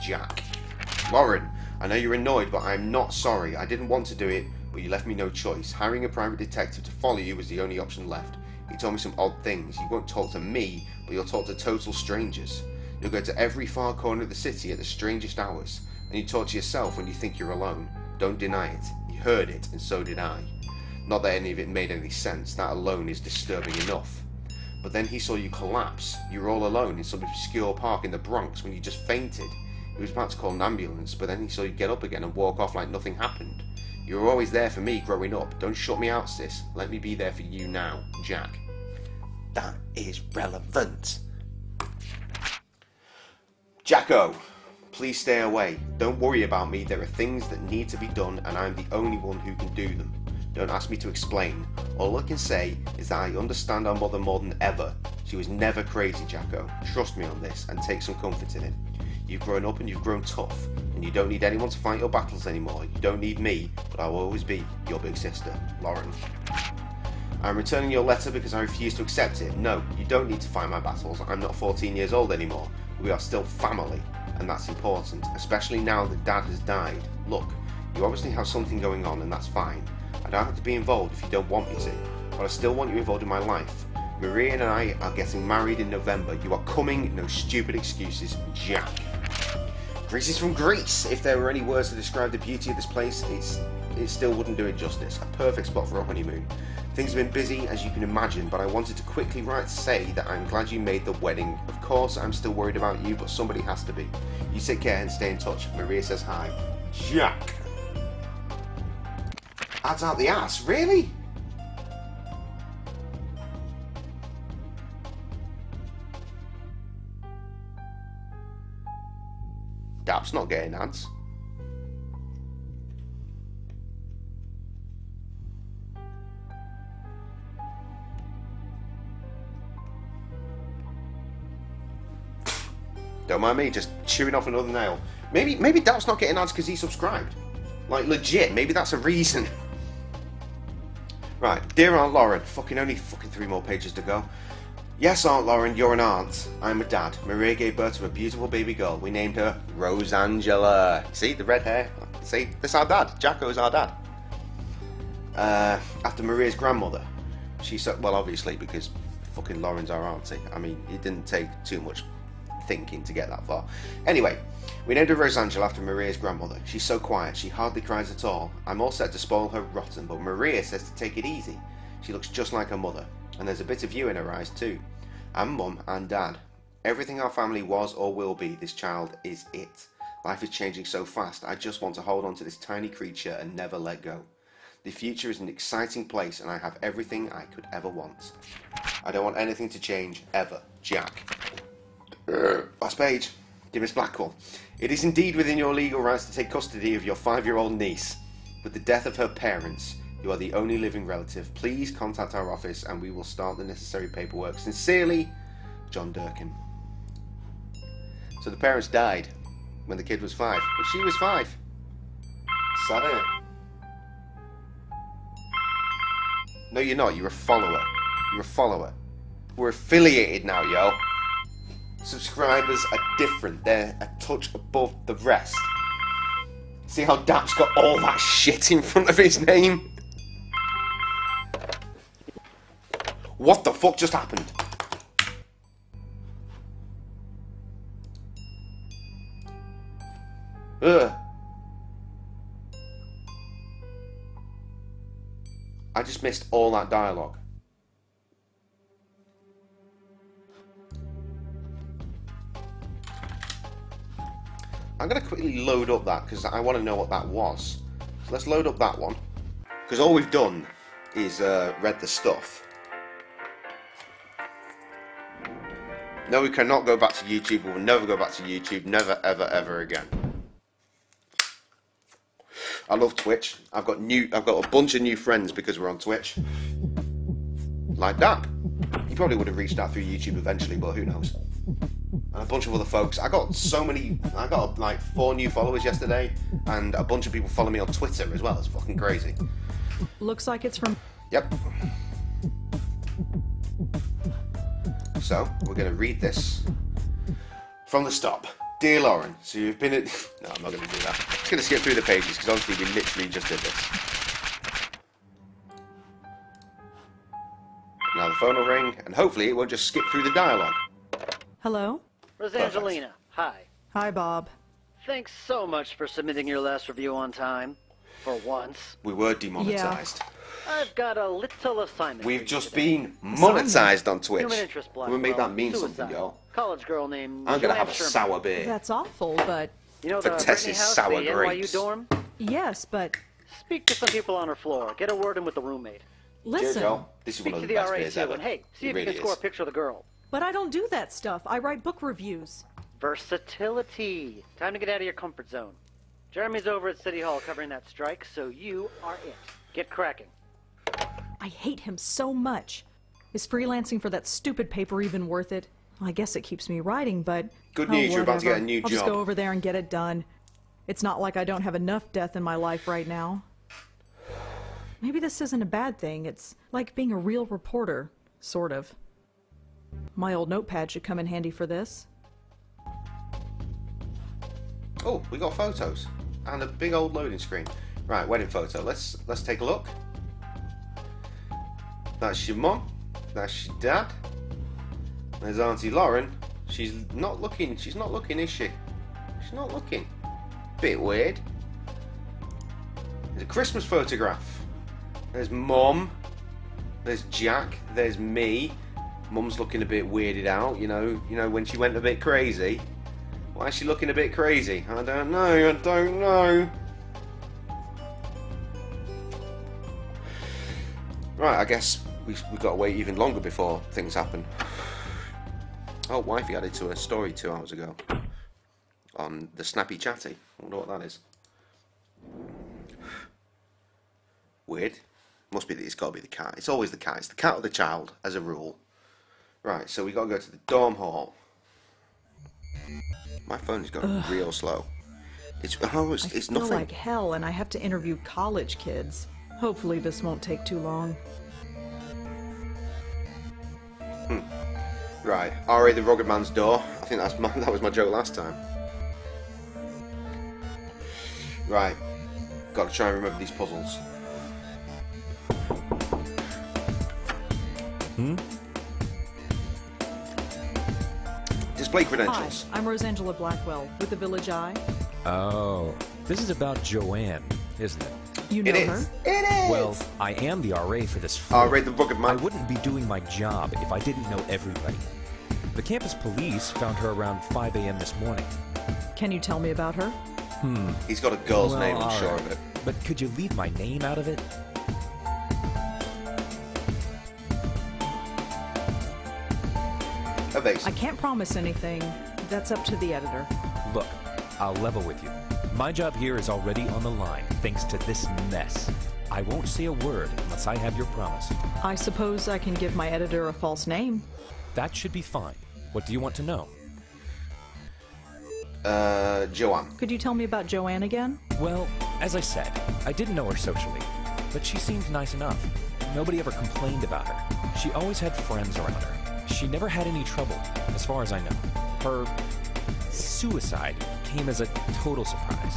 Jack. Lauren, I know you're annoyed, but I'm not sorry. I didn't want to do it, but you left me no choice. Hiring a private detective to follow you was the only option left. He told me some odd things. You won't talk to me, but you'll talk to total strangers. You'll go to every far corner of the city at the strangest hours, and you talk to yourself when you think you're alone. Don't deny it. You heard it, and so did I. Not that any of it made any sense, that alone is disturbing enough. But then he saw you collapse. You were all alone in some obscure park in the Bronx when you just fainted. He was about to call an ambulance, but then he saw you get up again and walk off like nothing happened. You were always there for me growing up. Don't shut me out, sis. Let me be there for you now, Jack. That is relevant. Jacko, please stay away. Don't worry about me. There are things that need to be done, and I'm the only one who can do them. Don't ask me to explain. All I can say is that I understand our mother more than ever. She was never crazy, Jacko. Trust me on this and take some comfort in it. You've grown up and you've grown tough, and you don't need anyone to fight your battles anymore. You don't need me, but I will always be your big sister, Lauren. I'm returning your letter because I refuse to accept it. No, you don't need to fight my battles. I'm not 14 years old anymore. We are still family, and that's important, especially now that Dad has died. Look, you obviously have something going on, and that's fine. I don't have to be involved if you don't want me to, but I still want you involved in my life. Maria and I are getting married in November. You are coming, no stupid excuses, Jack. Greece is from Greece. If there were any words to describe the beauty of this place, it's, it still wouldn't do it justice. A perfect spot for a honeymoon. Things have been busy, as you can imagine, but I wanted to quickly write to say that I'm glad you made the wedding. Of course, I'm still worried about you, but somebody has to be. You take care and stay in touch. Maria says hi. Jack. Adds out the ass, really? Dap's not getting ads. Don't mind me, just chewing off another nail. Maybe maybe Dap's not getting ads because he subscribed. Like legit, maybe that's a reason. Right, dear Aunt Lauren, fucking only fucking three more pages to go. Yes, Aunt Lauren, you're an aunt. I'm a dad. Maria gave birth to a beautiful baby girl. We named her Rosangela. See the red hair? See, this our dad. Jacko's our dad. Uh, after Maria's grandmother. She so well, obviously because fucking Lauren's our auntie. I mean, it didn't take too much thinking to get that far. Anyway, we named her Rosangela after Maria's grandmother. She's so quiet, she hardly cries at all. I'm all set to spoil her rotten, but Maria says to take it easy. She looks just like her mother, and there's a bit of you in her eyes too. I'm mum and dad. Everything our family was or will be, this child is it. Life is changing so fast, I just want to hold on to this tiny creature and never let go. The future is an exciting place, and I have everything I could ever want. I don't want anything to change, ever. Jack. Last page. Dear Miss Blackwell, it is indeed within your legal rights to take custody of your five year old niece. With the death of her parents, you are the only living relative. Please contact our office and we will start the necessary paperwork. Sincerely, John Durkin. So the parents died when the kid was five, but she was five. Sad, innit? No, you're not. You're a follower. You're a follower. We're affiliated now, yo subscribers are different. They're a touch above the rest. See how Dap's got all that shit in front of his name? What the fuck just happened? Ugh. I just missed all that dialogue. I'm going to quickly load up that because I want to know what that was. So let's load up that one. Because all we've done is uh, read the stuff. No, we cannot go back to YouTube. We will never go back to YouTube. Never, ever, ever again. I love Twitch. I've got new. I've got a bunch of new friends because we're on Twitch. Like that. You probably would have reached out through YouTube eventually, but who knows and a bunch of other folks. I got so many. I got like four new followers yesterday, and a bunch of people follow me on Twitter as well. It's fucking crazy. Looks like it's from. Yep. So we're going to read this from the stop. Dear Lauren, so you've been at. No, I'm not going to do that. I'm just going to skip through the pages because obviously we literally just did this. Now the phone will ring, and hopefully it won't just skip through the dialogue. Hello? Rosangelina, hi. Hi, Bob. Thanks so much for submitting your last review on time. For once. We were demonetized. I've got a little assignment. We've for just today. been monetized on Twitch. Human interest We make that mean Suicide. something, yo. College girl named. I'm gonna Joanne have a Sherman. sour beer. That's awful, but. You know for the Tess's House, sour the NYU dorm? Yes, but. Speak to some people on her floor. Get a word in with the roommate. Listen. Joe, this is Speak one to of the the best RA beers too, ever. and hey, see It if really you can score a picture of the girl. But I don't do that stuff. I write book reviews. Versatility. Time to get out of your comfort zone. Jeremy's over at City Hall covering that strike, so you are it. Get cracking. I hate him so much. Is freelancing for that stupid paper even worth it? I guess it keeps me writing, but. Good oh, news, you're about to get a whatever. new I'll just go over there and get it done. It's not like I don't have enough death in my life right now. Maybe this isn't a bad thing. It's like being a real reporter, sort of. My old notepad should come in handy for this. Oh, we got photos and a big old loading screen. Right, wedding photo. Let's let's take a look. That's your mum. That's your dad. There's Auntie Lauren. She's not looking. She's not looking, is she? She's not looking. Bit weird. There's a Christmas photograph. There's mum. There's Jack. There's me. Mum's looking a bit weirded out. You know, you know when she went a bit crazy. Why is she looking a bit crazy? I don't know. I don't know. Right, I guess we've, we've got to wait even longer before things happen. Oh, wifey added to a story two hours ago on the Snappy Chatty. I wonder what that is. Weird. Must be that it's got to be the cat. It's always the cat. It's the cat or the child, as a rule. Right, so we got to go to the dorm hall. My phone is going real slow. It's oh, it's, I it's feel nothing. like hell, and I have to interview college kids. Hopefully, this won't take too long. Right, R.A. the Rugged Man's door. I think that's my, that was my joke last time. Right, got to try and remember these puzzles. Hmm. Display Hi. I'm Rosangela Blackwell with the Village Eye. Oh, this is about Joanne, isn't it? You know It her? is. It is. Well, I am the RA for this floor. read the Rugged I wouldn't be doing my job if I didn't know everybody. The campus police found her around 5 a.m. this morning. Can you tell me about her? Hmm. He's got a girl's Well, name, I'm sure right. of it. But could you leave my name out of it? Evasive. I can't promise anything. That's up to the editor. Look, I'll level with you. My job here is already on the line, thanks to this mess. I won't say a word unless I have your promise. I suppose I can give my editor a false name. That should be fine. What do you want to know? Uh, Joanne. Could you tell me about Joanne again? Well, as I said, I didn't know her socially, but she seemed nice enough. Nobody ever complained about her. She always had friends around her. She never had any trouble, as far as I know. Her suicide came as a total surprise.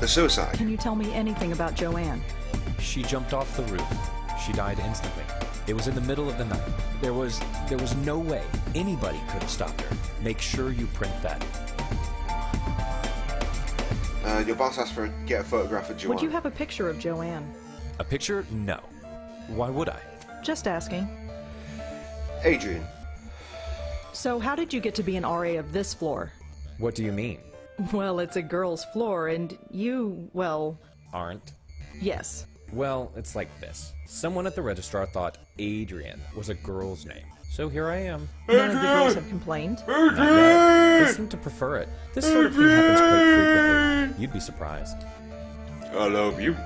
The suicide. Can you tell me anything about Joanne? She jumped off the roof. She died instantly. It was in the middle of the night. There was there was no way anybody could have stopped her. Make sure you print that. Uh, your boss asked for get a photograph of Joanne. Would you have a picture of Joanne? A picture? No. Why would I? Just asking. Adrian. So, how did you get to be an RA of this floor? What do you mean? Well, it's a girl's floor, and you, well, Aren't? yes. Well, it's like this. Someone at the registrar thought Adrian was a girl's name. So here I am. None of the girls have complained. Not yet. They seem to prefer it. This sort of thing happens quite frequently. You'd be surprised. I love you.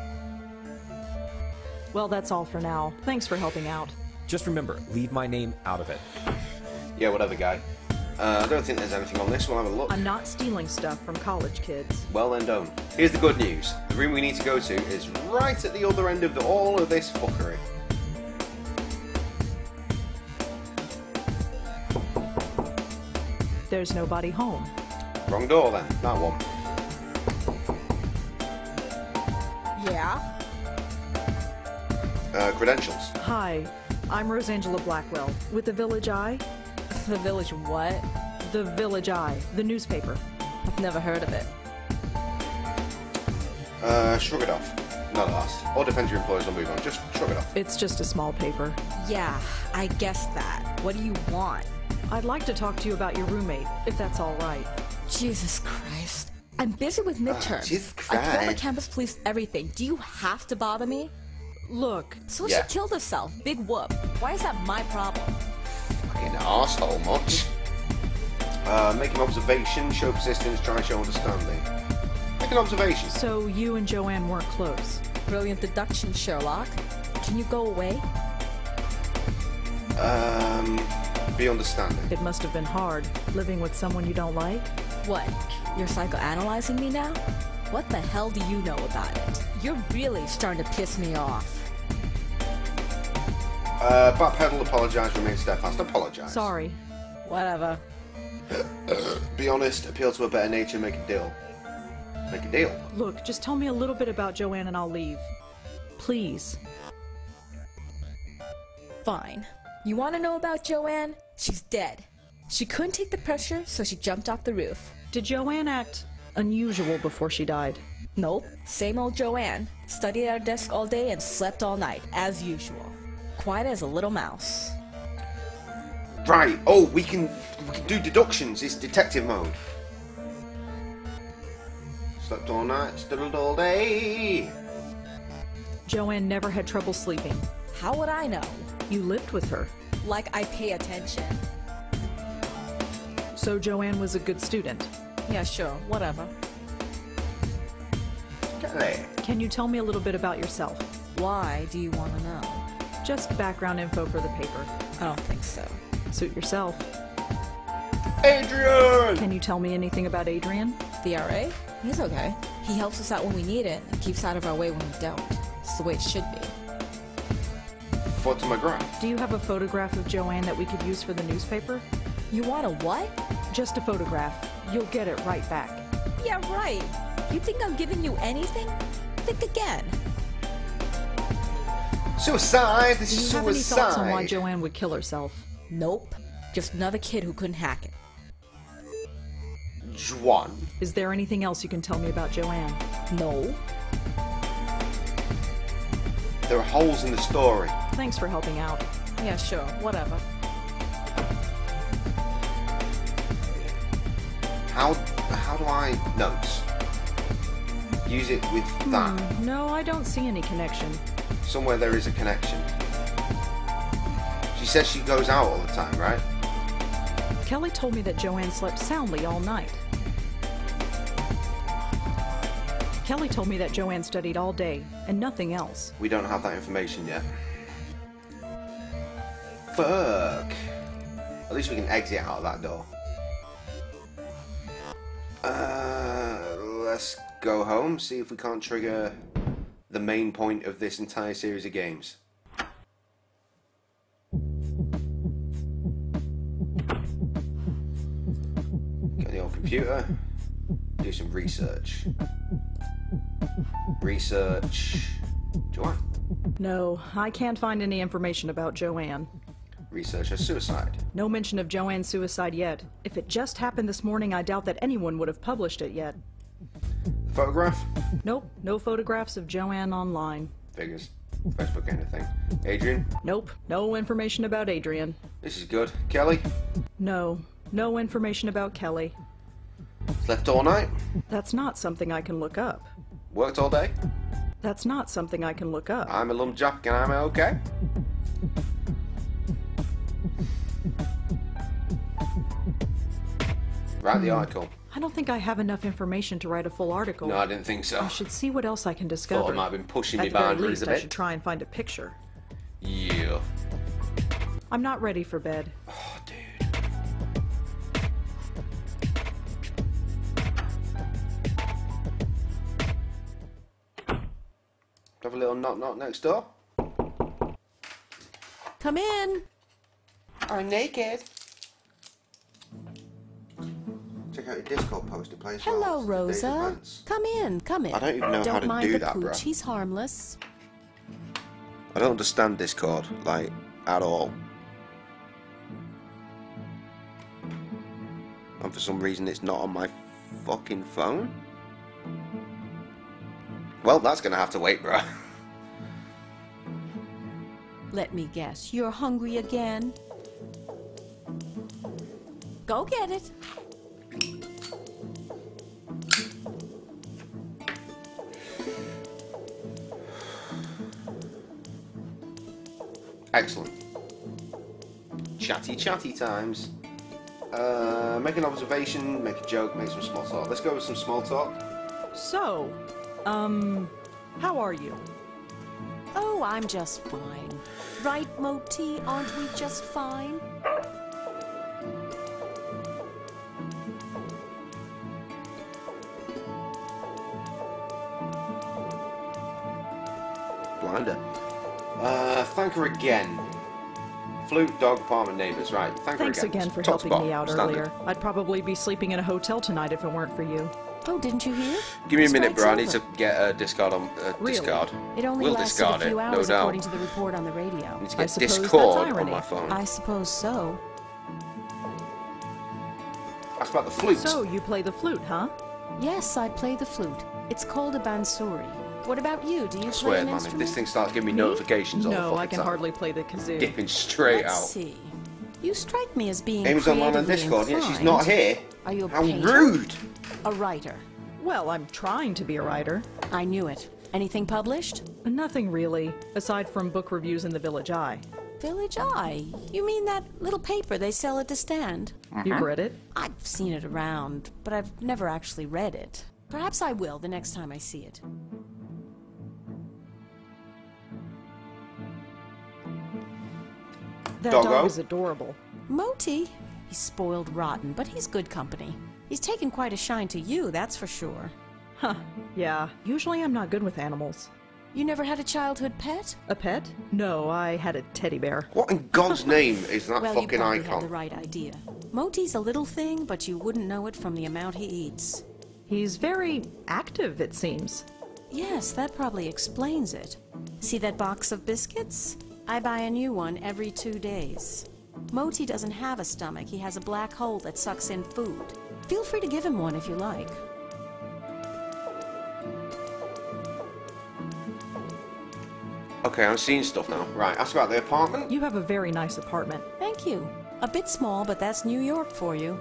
Well, that's all for now. Thanks for helping out. Just remember, leave my name out of it. Yeah, whatever, guy. Uh, I don't think there's anything on this. We'll have a look. I'm not stealing stuff from college kids. Well then, don't. Here's the good news. The room we need to go to is right at the other end of the, all of this fuckery. There's nobody home. Wrong door then. That one. Yeah? Uh, credentials. Hi, I'm Rosangela Blackwell with the Village Eye. The village what? The Village Eye, the newspaper. I've never heard of it. Uh, shrug it off. Not last. All defend your employees will move on. Just shrug it off. It's just a small paper. Yeah, I guessed that. What do you want? I'd like to talk to you about your roommate, if that's all right. Jesus Christ. I'm busy with midterms. Jesus I told the campus police everything. Do you have to bother me? Look, So Yeah. she killed herself. Big whoop. Why is that my problem? Fucking arsehole much. Uh, make an observation, show persistence, try and show understanding. Make an observation. so you and Joanne weren't close. Brilliant deduction, Sherlock. Can you go away? Um, be understanding. It must have been hard, living with someone you don't like. What? You're psychoanalyzing me now? What the hell do you know about it? You're really starting to piss me off. Uh, backpedal, apologise, remain steadfast. Apologise. Sorry. Whatever. Be honest, appeal to a better nature, make a deal. Make a deal. Look, just tell me a little bit about Joanne and I'll leave. Please. Fine. You want to know about Joanne? She's dead. She couldn't take the pressure, so she jumped off the roof. Did Joanne act unusual before she died? Nope, same old Joanne. Studied at her desk all day and slept all night, as usual. Quiet as a little mouse. Right. Oh, we can, we can do deductions. It's detective mode. Slept all night, studied all day. Joanne never had trouble sleeping. How would I know? You lived with her. Like I pay attention. So Joanne was a good student. Yeah, sure, whatever. Kelly. Can you tell me a little bit about yourself? Why do you want to know? Just background info for the paper. I don't think so. Suit yourself. Adrian! Can you tell me anything about Adrian? The RA? He's okay. He helps us out when we need it and keeps out of our way when we don't. It's the way it should be. Photograph. Do you have a photograph of Joanne that we could use for the newspaper? You want a what? Just a photograph. You'll get it right back. Yeah, right. You think I'm giving you anything? Think again. Suicide. This Do is you have any thoughts on why. Joanne would kill herself? Nope. Just another kid who couldn't hack it. Juan. Is there anything else you can tell me about Joanne? No. There are holes in the story. Thanks for helping out. Yeah, sure, whatever. How how do I notes? Use it with that. Hmm, no, I don't see any connection. Somewhere there is a connection. She says she goes out all the time, right? Kelly told me that Joanne slept soundly all night. Kelly told me that Joanne studied all day and nothing else. We don't have that information yet. Fuck. At least we can exit out of that door. Let's go home, see if we can't trigger the main point of this entire series of games. Get the old computer, do some research. Research. Joanne. No, I can't find any information about Joanne. Research her suicide. No mention of Joanne's suicide yet. If it just happened this morning, I doubt that anyone would have published it yet. Photograph? Nope, no photographs of Joanne online. Figures. Facebook kind of thing. Adrian? Nope, no information about Adrian. This is good. Kelly? No, no information about Kelly. Slept all night? That's not something I can look up. Worked all day? That's not something I can look up. I'm a lumberjack and I'm okay? Write the article. I don't think I have enough information to write a full article. No, I didn't think so. I should see what else I can discover. Thought I might have been pushing At my the very boundaries least, a I bit. should try and find a picture. Yeah. I'm not ready for bed. Oh, dude. Have a little knock knock next door. Come in. I'm naked. Out your Discord post to play as well. Hello, Rosa. Come in, come in. I don't even know don't how to mind do the that, pooch. bruh. He's harmless. I don't understand Discord, like, at all. And for some reason it's not on my fucking phone? Well, that's gonna have to wait, bro. Let me guess. You're hungry again? Go get it. Excellent. Chatty, chatty times. Uh, make an observation, make a joke, make some small talk. Let's go with some small talk. So, um, how are you? Oh, I'm just fine. Right, Moti? Aren't we just fine? Blinder. Uh, thank her again. Flute, dog, apartment, neighbours. Right, thank Thanks her again. again for Top to helping me out standard. earlier. I'd probably be sleeping in a hotel tonight if it weren't for you. Oh, didn't you hear? Give me a minute, Strike's bro. I need to get a Discord on. Uh, Really? Discard. It only we'll lasted discard a few it, hours no doubt. according to the report on the radio. I need to I get suppose Discord on my phone. I suppose so. Ask about the flute. So, you play the flute, huh? Yes, I play the flute. It's called a bansuri. What about you? Do you I play swear, an man, if instrument? this thing starts giving me notifications all the No, I can time, hardly play the kazoo. dipping straight Let's out. see. You strike me as being Amy's online on creatively Discord. Yeah, she's not here. Are you a How painter? rude! A writer. Well, I'm trying to be a writer. I knew it. Anything published? Nothing really, aside from book reviews in the Village Eye. Village Eye. You mean that little paper they sell at the stand? You've read it? I've seen it around, but I've never actually read it. Perhaps I will the next time I see it. That Doggo? dog is adorable. Moti? He's spoiled rotten, but he's good company. He's taken quite a shine to you, that's for sure. Huh. Yeah, usually I'm not good with animals. You never had a childhood pet? A pet? No, I had a teddy bear. What in God's name is that well, you fucking probably had the right idea. Moti's a little thing, but you wouldn't know it from the amount he eats. He's very active, it seems. Yes, that probably explains it. See that box of biscuits? I buy a new one every two days. Moti doesn't have a stomach, he has a black hole that sucks in food. Feel free to give him one if you like. Okay, I'm seeing stuff now. Right, ask about the apartment. You have a very nice apartment. Thank you. A bit small, but that's New York for you.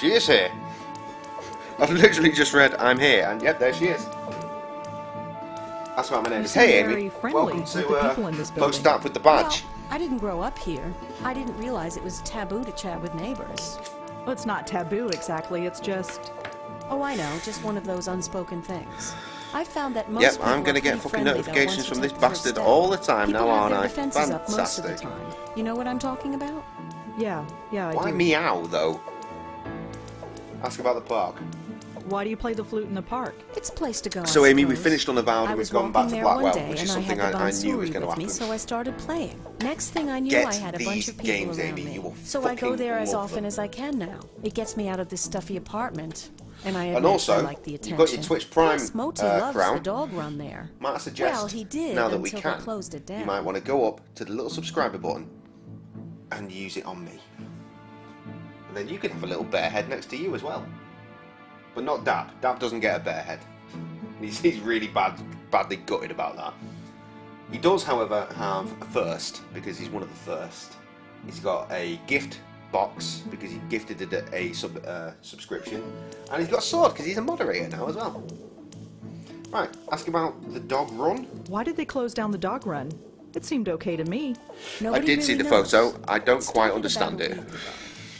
She is here. I've literally just read I'm here, and yep, there she is. That's about my name. Is Hey, very Amy. friendly Welcome to uh, people in this Post building. Up with the badge. Well, I didn't grow up here. I didn't realize it was taboo to chat with neighbors. Well, it's not taboo exactly, it's just. Oh, I know, just one of those unspoken things. I found that most Yep, people I'm are gonna get fucking friendly, though, notifications once you from this the first bastard step. all the time People now, have aren't their I? defenses up most of the time. You know what I'm talking about? Yeah, yeah, I Why do. meow though? Ask about the park. Why do you play the flute in the park? It's a place to go. So, Amy, we finished Unavowed I and we've gone back walking to Blackwell, day which is something I, had the I- I knew was Bansuri gonna with me, happen. so I started playing. Next thing I knew, Get I had a bunch of people games, around Amy. me. You will so I go there as often them. as I can now. It gets me out of this stuffy apartment. And I And also, I like the you've attention. got your Twitch Prime, Yes, Moti uh, loves crown. the dog run there. Might I suggest, Well, he did now that we can, they closed it down. you might want to go up to the little subscriber button and use it on me. And then you can have a little bear head next to you as well. But not Dab. Dab doesn't get a bear head. He's, he's really bad, badly gutted about that. He does, however, have a first, because he's one of the first. He's got a gift box, because he gifted it a sub, uh, subscription. And he's got a sword, because he's a moderator now as well. Right, ask about the dog run. Why did they close down the dog run? It seemed okay to me. Nobody I did see the knows. photo. I don't Started quite understand a it.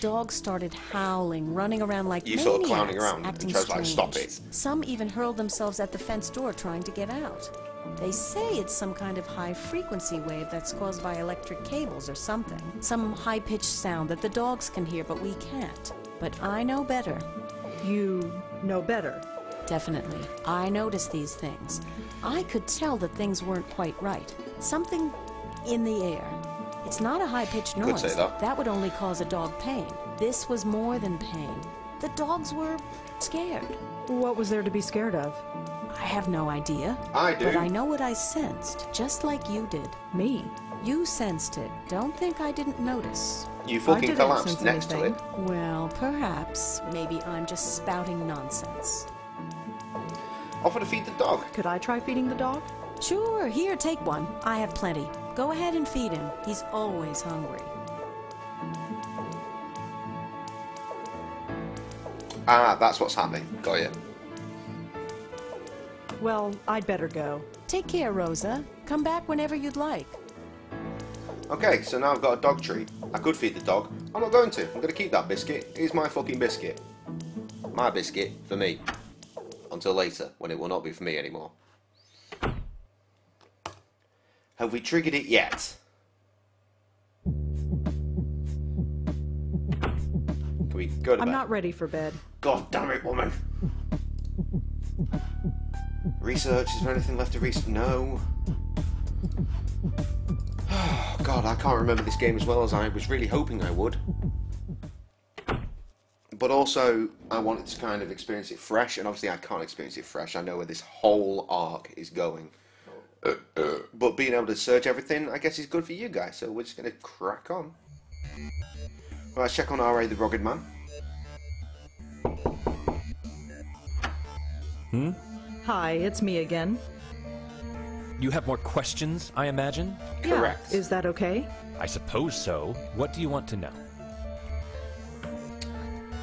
Week. Dogs started howling, running around like You maniacs, sort clowning around, and acting Joe's like, strange. "Stop it." Some even hurled themselves at the fence door trying to get out. They say it's some kind of high frequency wave that's caused by electric cables or something. Some high pitched sound that the dogs can hear, but we can't. But I know better. You know better. Definitely. I noticed these things. I could tell that things weren't quite right. Something in the air. It's not a high pitched Could noise. say that. would only cause a dog pain. This was more than pain. The dogs were scared. What was there to be scared of? I have no idea. I do. But I know what I sensed, just like you did. Me? You sensed it. Don't think I didn't notice. You fucking didn't collapsed sense next to it. Well, perhaps. Maybe I'm just spouting nonsense. Offer to feed the dog. Could I try feeding the dog? Sure, here, take one. I have plenty. Go ahead and feed him. He's always hungry. Ah, that's what's happening. Got you. Well, I'd better go. Take care, Rosa. Come back whenever you'd like. Okay, so now I've got a dog treat. I could feed the dog. I'm not going to. I'm going to keep that biscuit. It's my fucking biscuit. My biscuit for me. Until later, when it will not be for me anymore. Have we triggered it yet? Can we go to I'm bed? not ready for bed. God damn it, woman! Research, is there anything left to research? No. Oh, God, I can't remember this game as well as I was really hoping I would. But also, I wanted to kind of experience it fresh, and obviously I can't experience it fresh. I know where this whole arc is going. But being able to search everything, I guess, is good for you guys. So we're just gonna crack on. Right, let's check on R.A. the Rugged Man. Hmm? Hi, it's me again. You have more questions, I imagine? Yeah, is that okay? I suppose so. What do you want to know?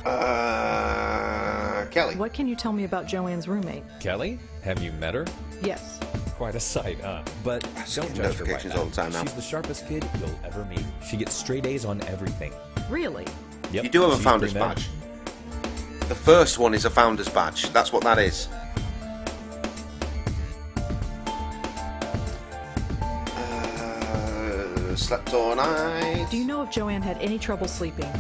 Uh, Kelly. What can you tell me about Joanne's roommate? Kelly? Have you met her? Yes. Quite a sight, huh? But don't judge her right notifications now. all the time now. She's the sharpest kid you'll ever meet. She gets straight A's on everything. Really? Yep. You do have a she's founder's pretty mad. badge. The first one is a founder's badge. That's what that is. Uh, slept all night. Do you know if Joanne had any trouble sleeping?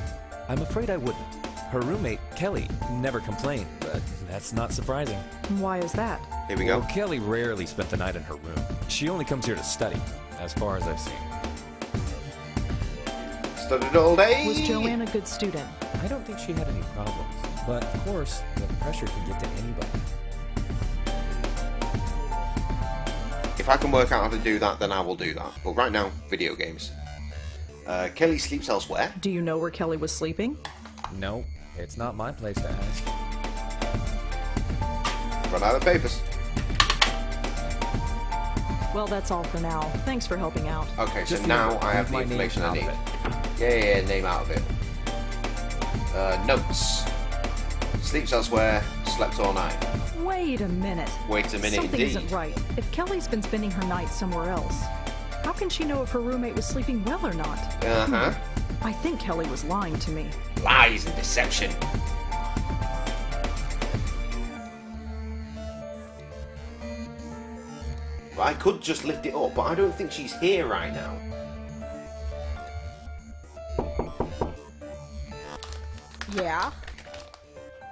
I'm afraid I wouldn't. Her roommate, Kelly, never complained, but that's not surprising. Why is that? Here we Well, go. Kelly rarely spent the night in her room. She only comes here to study, as far as I've seen. Studied all day. Was Joanne a good student? I don't think she had any problems, but of course, the pressure can get to anybody. If I can work out how to do that, then I will do that. But right now, video games. Uh, Kelly sleeps elsewhere. Do you know where Kelly was sleeping? No, it's not my place to ask. Run out of papers. Well, that's all for now. Thanks for helping out. Okay, so Just now I have the leave my name information I need. Yeah, yeah, yeah, name out of it. Uh, notes. Sleeps elsewhere, slept all night. Wait a minute. Wait a minute, Something indeed. isn't right. If Kelly's been spending her night somewhere else, how can she know if her roommate was sleeping well or not? Uh huh. I think Kelly was lying to me. Lies and deception. I could just lift it up, but I don't think she's here right now. Yeah.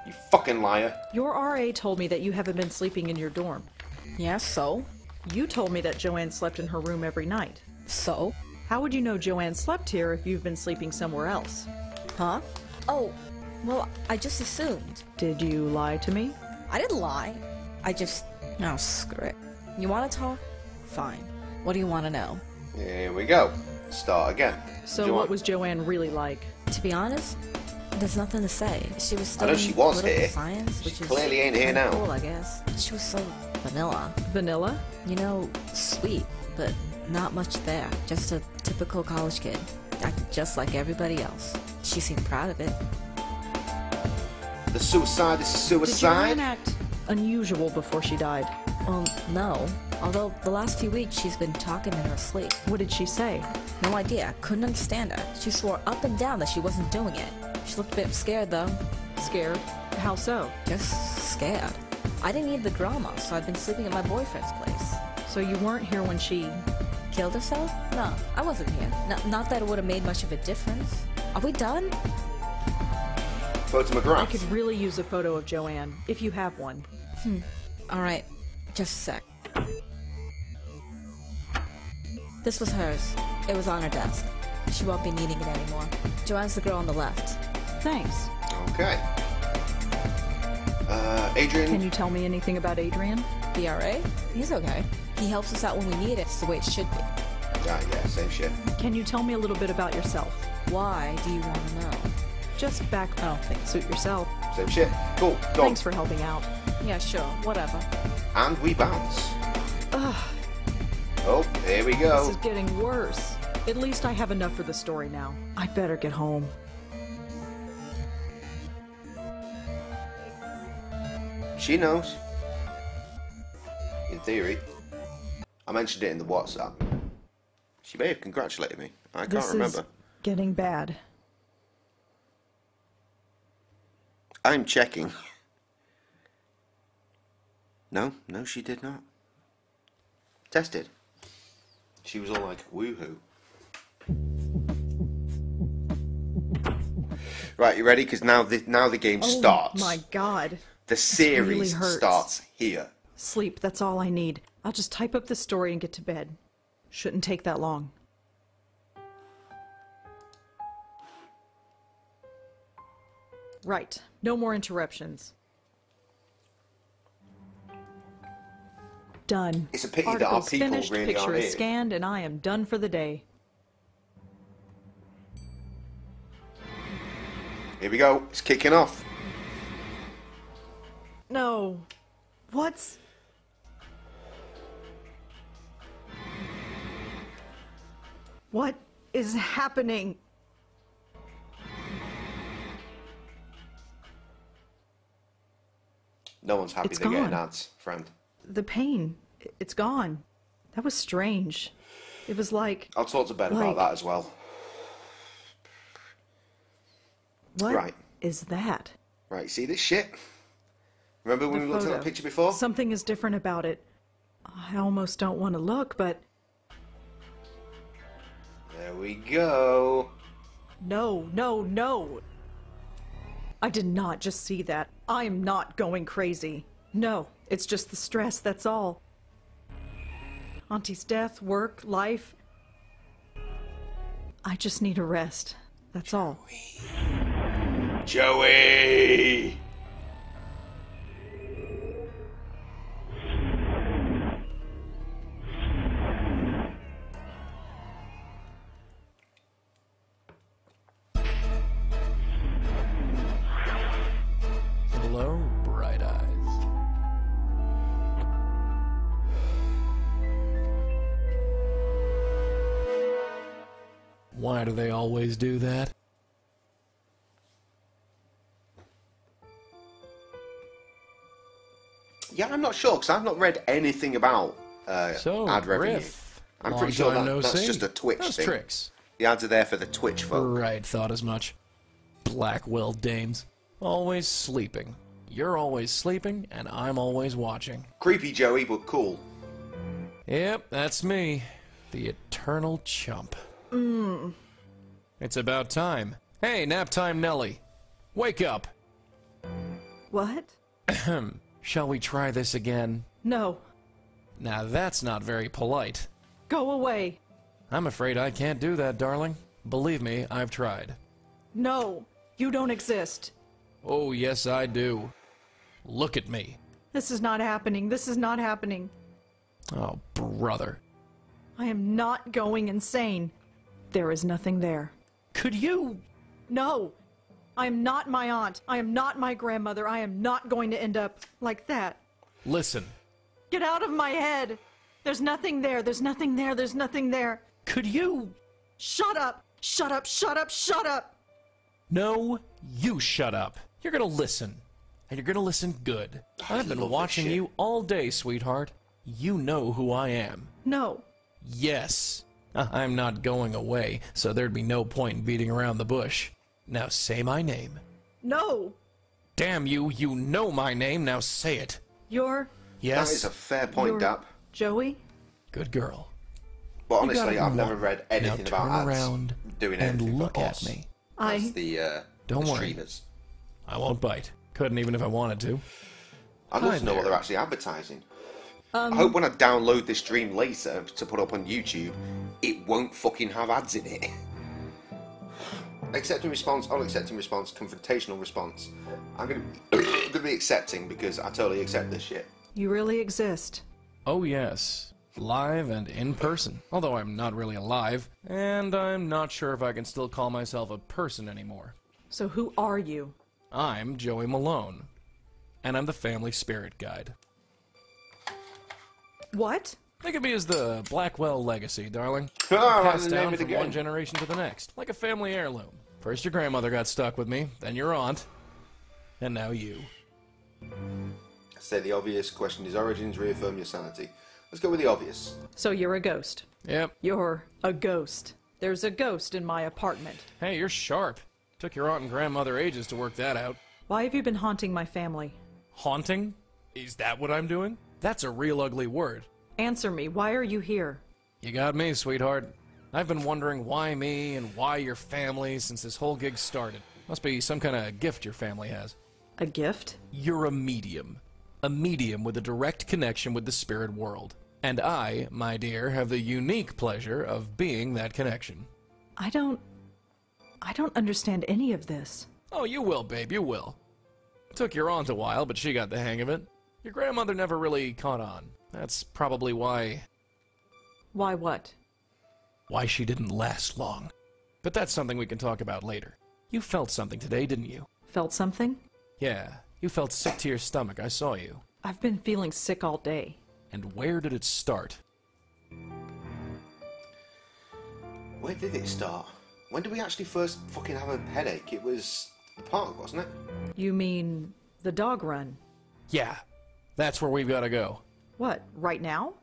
You fucking liar. Your RA told me that you haven't been sleeping in your dorm. Yeah, so? You told me that Joanne slept in her room every night. So? How would you know Joanne slept here if you've been sleeping somewhere else? Huh? Oh, well, I just assumed. Did you lie to me? I didn't lie. I just. No, screw it. You want to talk? Fine. What do you want to know? Here we go. Start again. So, Do what was Joanne really like? To be honest, there's nothing to say. She was I know she was here. science, She which is clearly ain't here kinda now. Cool, I guess. She was so vanilla. Vanilla? You know, sweet, but not much there. Just a typical college kid, acted just like everybody else. She seemed proud of it. The suicide is Did suicide. Joanne act unusual before she died? Um, no. Although the last few weeks she's been talking in her sleep. What did she say? No idea. Couldn't understand her. She swore up and down that she wasn't doing it. She looked a bit scared though. Scared? How so? Just scared. I didn't need the drama, so I've been sleeping at my boyfriend's place. So you weren't here when she. Killed herself? No, I wasn't here. N- not that it would have made much of a difference. Are we done? I could really use a photo of Joanne, if you have one. Hmm. Alright, just a sec. This was hers. It was on her desk. She won't be needing it anymore. Joanne's the girl on the left. Thanks. Okay. Uh, Adrian. Can you tell me anything about Adrian? BRA? He's okay. He helps us out when we need it. It's the way it should be. Yeah, yeah, same shit. Can you tell me a little bit about yourself? Why do you want to know? Just back. Oh, suit yourself. Same shit. Cool. Go. Thanks for helping out. Yeah, sure. Whatever. And we bounce. Ugh, Oh, there we go. this is getting worse. At least I have enough for the story now. I better get home. She knows. In theory. I mentioned it in the WhatsApp. She may have congratulated me. I can't this remember. is getting bad. I'm checking. No, no, she did not. Tested. She was all like, woohoo. Right, you ready? Because now the now the game starts. Oh starts. my god. The This really series starts here. Sleep, that's all I need. I'll just type up the story and get to bed. Shouldn't take that long. Right. No more interruptions. Done. It's a pity that our Article's people finished, really picture aren't is here. scanned, and I am done for the day. Here we go. It's kicking off. No. What's... What is happening? No one's happy It's they're getting ads, friend. The pain, it's gone. That was strange. It was like, I'll talk to Ben Like- about that as well. what is Right. is that? Right, see this shit? Remember when The we looked at that picture before? Something is different about it. I almost don't want to look, but There we go. no, no, no. I did not just see that. I am not going crazy. No, it's just the stress, that's all. Auntie's death, work, life. I just need a rest. That's all. Joey! Always do that? Yeah, I'm not sure because I've not read anything about uh, So, ad revenue. Griff, I'm long pretty sure that, no that's see. just a Twitch Those thing. tricks. The ads are there for the Twitch folk. Right, thought as much. Blackwell dames. Always sleeping. You're always sleeping, and I'm always watching. Creepy Joey, but cool. Yep, that's me. The eternal chump. Mmm. It's about time. Hey, nap time Nelly. Wake up. What? Shall we try this again? No. Now that's not very polite. Go away. I'm afraid I can't do that, darling. Believe me, I've tried. No. You don't exist. Oh, yes, I do. Look at me. This is not happening. This is not happening. Oh, brother. I am not going insane. There is nothing there. Could you? No. I am not my aunt. I am not my grandmother. I am not going to end up like that. Listen. Get out of my head. There's nothing there. There's nothing there. There's nothing there. Could you? Shut up. Shut up. Shut up. Shut up. No, you shut up. You're gonna listen. And you're gonna listen good. I've been watching you all day, sweetheart. You know who I am. No. Yes. I'm not going away, so there'd be no point in beating around the bush. Now say my name. No. Damn you, you know my name, now say it. You're Yes? That is a fair point, You're- Dap. Joey? Good girl. But honestly, I've never read anything now about turn ads around doing and anything look at me. I That's the, uh, Don't the worry. streamers. I won't bite. Couldn't even if I wanted to. I'd love Hi to know what they're actually advertising. Um, I hope when I download this stream later to put up on YouTube, it won't fucking have ads in it. Accepting response, unaccepting response, confrontational response. I'm gonna, gonna be accepting because I totally accept this shit. You really exist. Oh, yes. Live and in person. Although I'm not really alive, and I'm not sure if I can still call myself a person anymore. So who are you? I'm Joey Malone, and I'm the family spirit guide. What? Think of me as the Blackwell legacy, darling. Ah, Passed down from one generation to the next, like a family heirloom. First your grandmother got stuck with me, then your aunt, and now you. Say the obvious, question his origins, reaffirm your sanity. Let's go with the obvious. So you're a ghost. Yep. You're a ghost. There's a ghost in my apartment. Hey, you're sharp. Took your aunt and grandmother ages to work that out. Why have you been haunting my family? Haunting? Is that what I'm doing? That's a real ugly word. Answer me. Why are you here? You got me, sweetheart. I've been wondering why me and why your family since this whole gig started. Must be some kind of gift your family has. A gift? You're a medium. A medium with a direct connection with the spirit world. And I, my dear, have the unique pleasure of being that connection. I don't. I don't understand any of this. Oh, you will, babe, you will. Took your aunt a while, but she got the hang of it. Your grandmother never really caught on. That's probably why Why what? why she didn't last long. But that's something we can talk about later. You felt something today, didn't you? Felt something? Yeah, you felt sick to your stomach. I saw you. I've been feeling sick all day. And where did it start? Where did it start? When did we actually first fucking have a headache? It was the park, wasn't it? You mean the dog run? Yeah, that's where we've got to go. What, right now?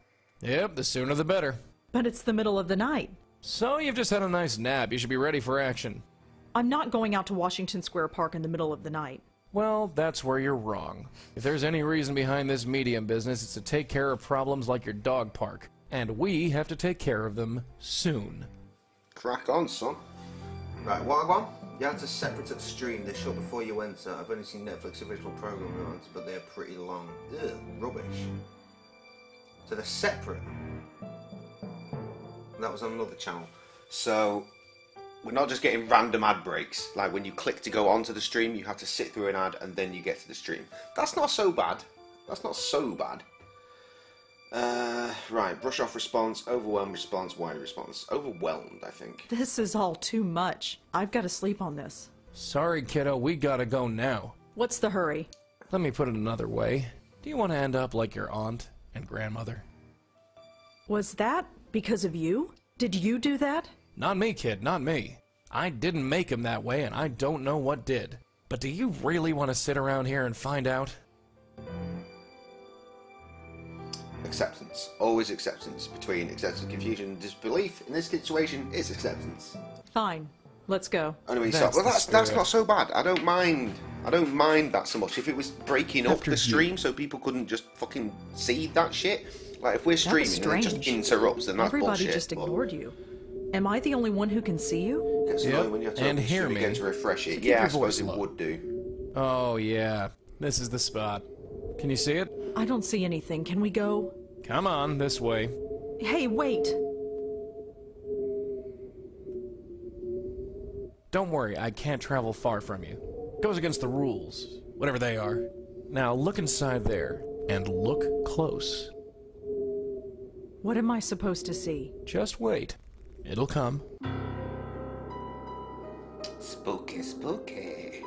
Yep, the sooner the better. But it's the middle of the night. So you've just had a nice nap. You should be ready for action. I'm not going out to Washington Square Park in the middle of the night. Well, that's where you're wrong. If there's any reason behind this medium business, it's to take care of problems like your dog park. And we have to take care of them soon. Crack on, son. Right, what I want? You have to separate stream. They're short before you enter. I've only seen Netflix original program runs, but they're pretty long. Ugh, rubbish. So they're separate. That was on another channel. So we're not just getting random ad breaks. Like when you click to go onto the stream, you have to sit through an ad and then you get to the stream. That's not so bad. That's not so bad. Uh, right, brush off response, overwhelmed response, wide response. Overwhelmed, I think. This is all too much. I've got to sleep on this. Sorry, kiddo, we gotta go now. What's the hurry? Let me put it another way. Do you want to end up like your aunt and grandmother? Was that because of you? Did you do that? Not me, kid, not me. I didn't make him that way, and I don't know what did. But do you really want to sit around here and find out? Acceptance. Always acceptance. Between acceptance, confusion, disbelief. In this situation, it's acceptance. Fine. Let's go. Anyway, That's so well, that's that's not so bad. I don't mind. I don't mind that so much. If it was breaking up After the you. stream so people couldn't just fucking see that shit, like if we're streaming and it just strange. interrupts, then that's Everybody bullshit. just but ignored you. Am I the only one who can see you? It's Yep, annoying when you have to and hear stream again me. to refresh it. keep yeah, your I suppose voice it would do. Oh, yeah. This is the spot. Can you see it? I don't see anything. Can we go? Come on, this way. Hey, wait! Don't worry, I can't travel far from you. Goes against the rules, whatever they are. Now look inside there, and look close. What am I supposed to see? Just wait. It'll come. Spooky, spooky.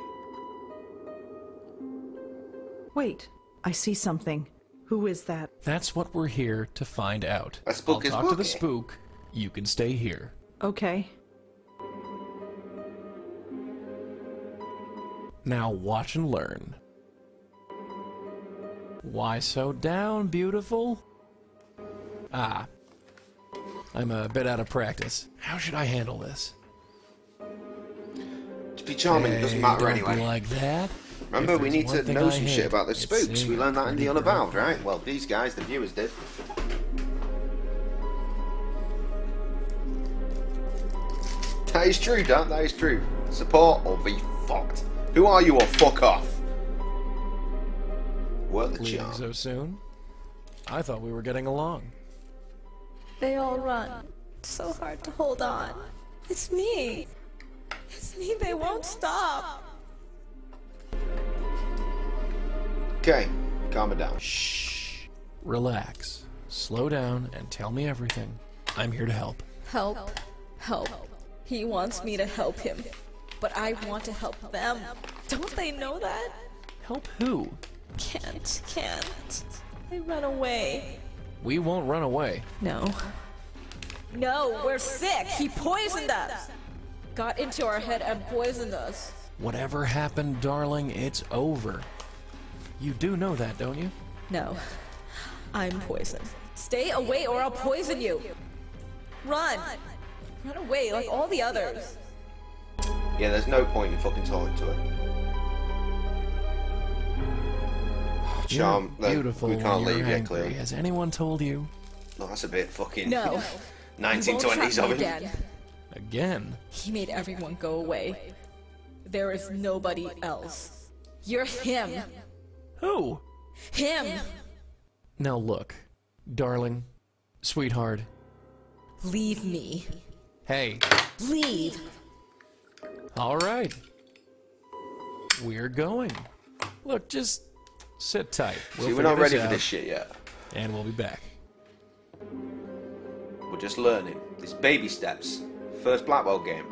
Wait, I see something. Who is that? That's what we're here to find out. A spooky, I'll talk to the spook. You can stay here. Okay. Now watch and learn. Why so down, beautiful? Ah. I'm a bit out of practice. How should I handle this? To be charming, it doesn't matter don't anyway. be like that. Remember, we need to know I some hate, shit about the it's spooks. We learned that in the pretty girl. Unavowed, right? Well, these guys, the viewers, did. That is true, Dan. That is true. Support or be fucked. Who are you or fuck off? Work the charm. so soon? I thought we were getting along. They all run. So hard to hold on. It's me. It's me. They won't stop. Okay, calm it down. Shh. Relax. Slow down and tell me everything. I'm here to help. Help. Help. He wants me to help him. But I want to help them. Don't they know that? Help who? Can't, can't. They run away. We won't run away. No. No, we're sick. He poisoned us. Got into our head and poisoned us. Whatever happened, darling, it's over. You do know that, don't you? No. I'm poisoned. Stay away or I'll poison you. Run. Run away like all the others. Yeah, there's no point in fucking talking to her. Charm, You're beautiful. we can't leave yet, angry. clearly. Has anyone told you? No, that's a bit fucking No. You 1920s of me him. again. Again? He made everyone go away. There is nobody else. You're him. Who? Him. Now look, darling, sweetheart. Leave me. Hey, Leave. all right. We're going. Look, just sit tight. We'll See, we're not ready for this shit yet. And we'll be back. We're just learning. It's baby steps. First Blackwell game.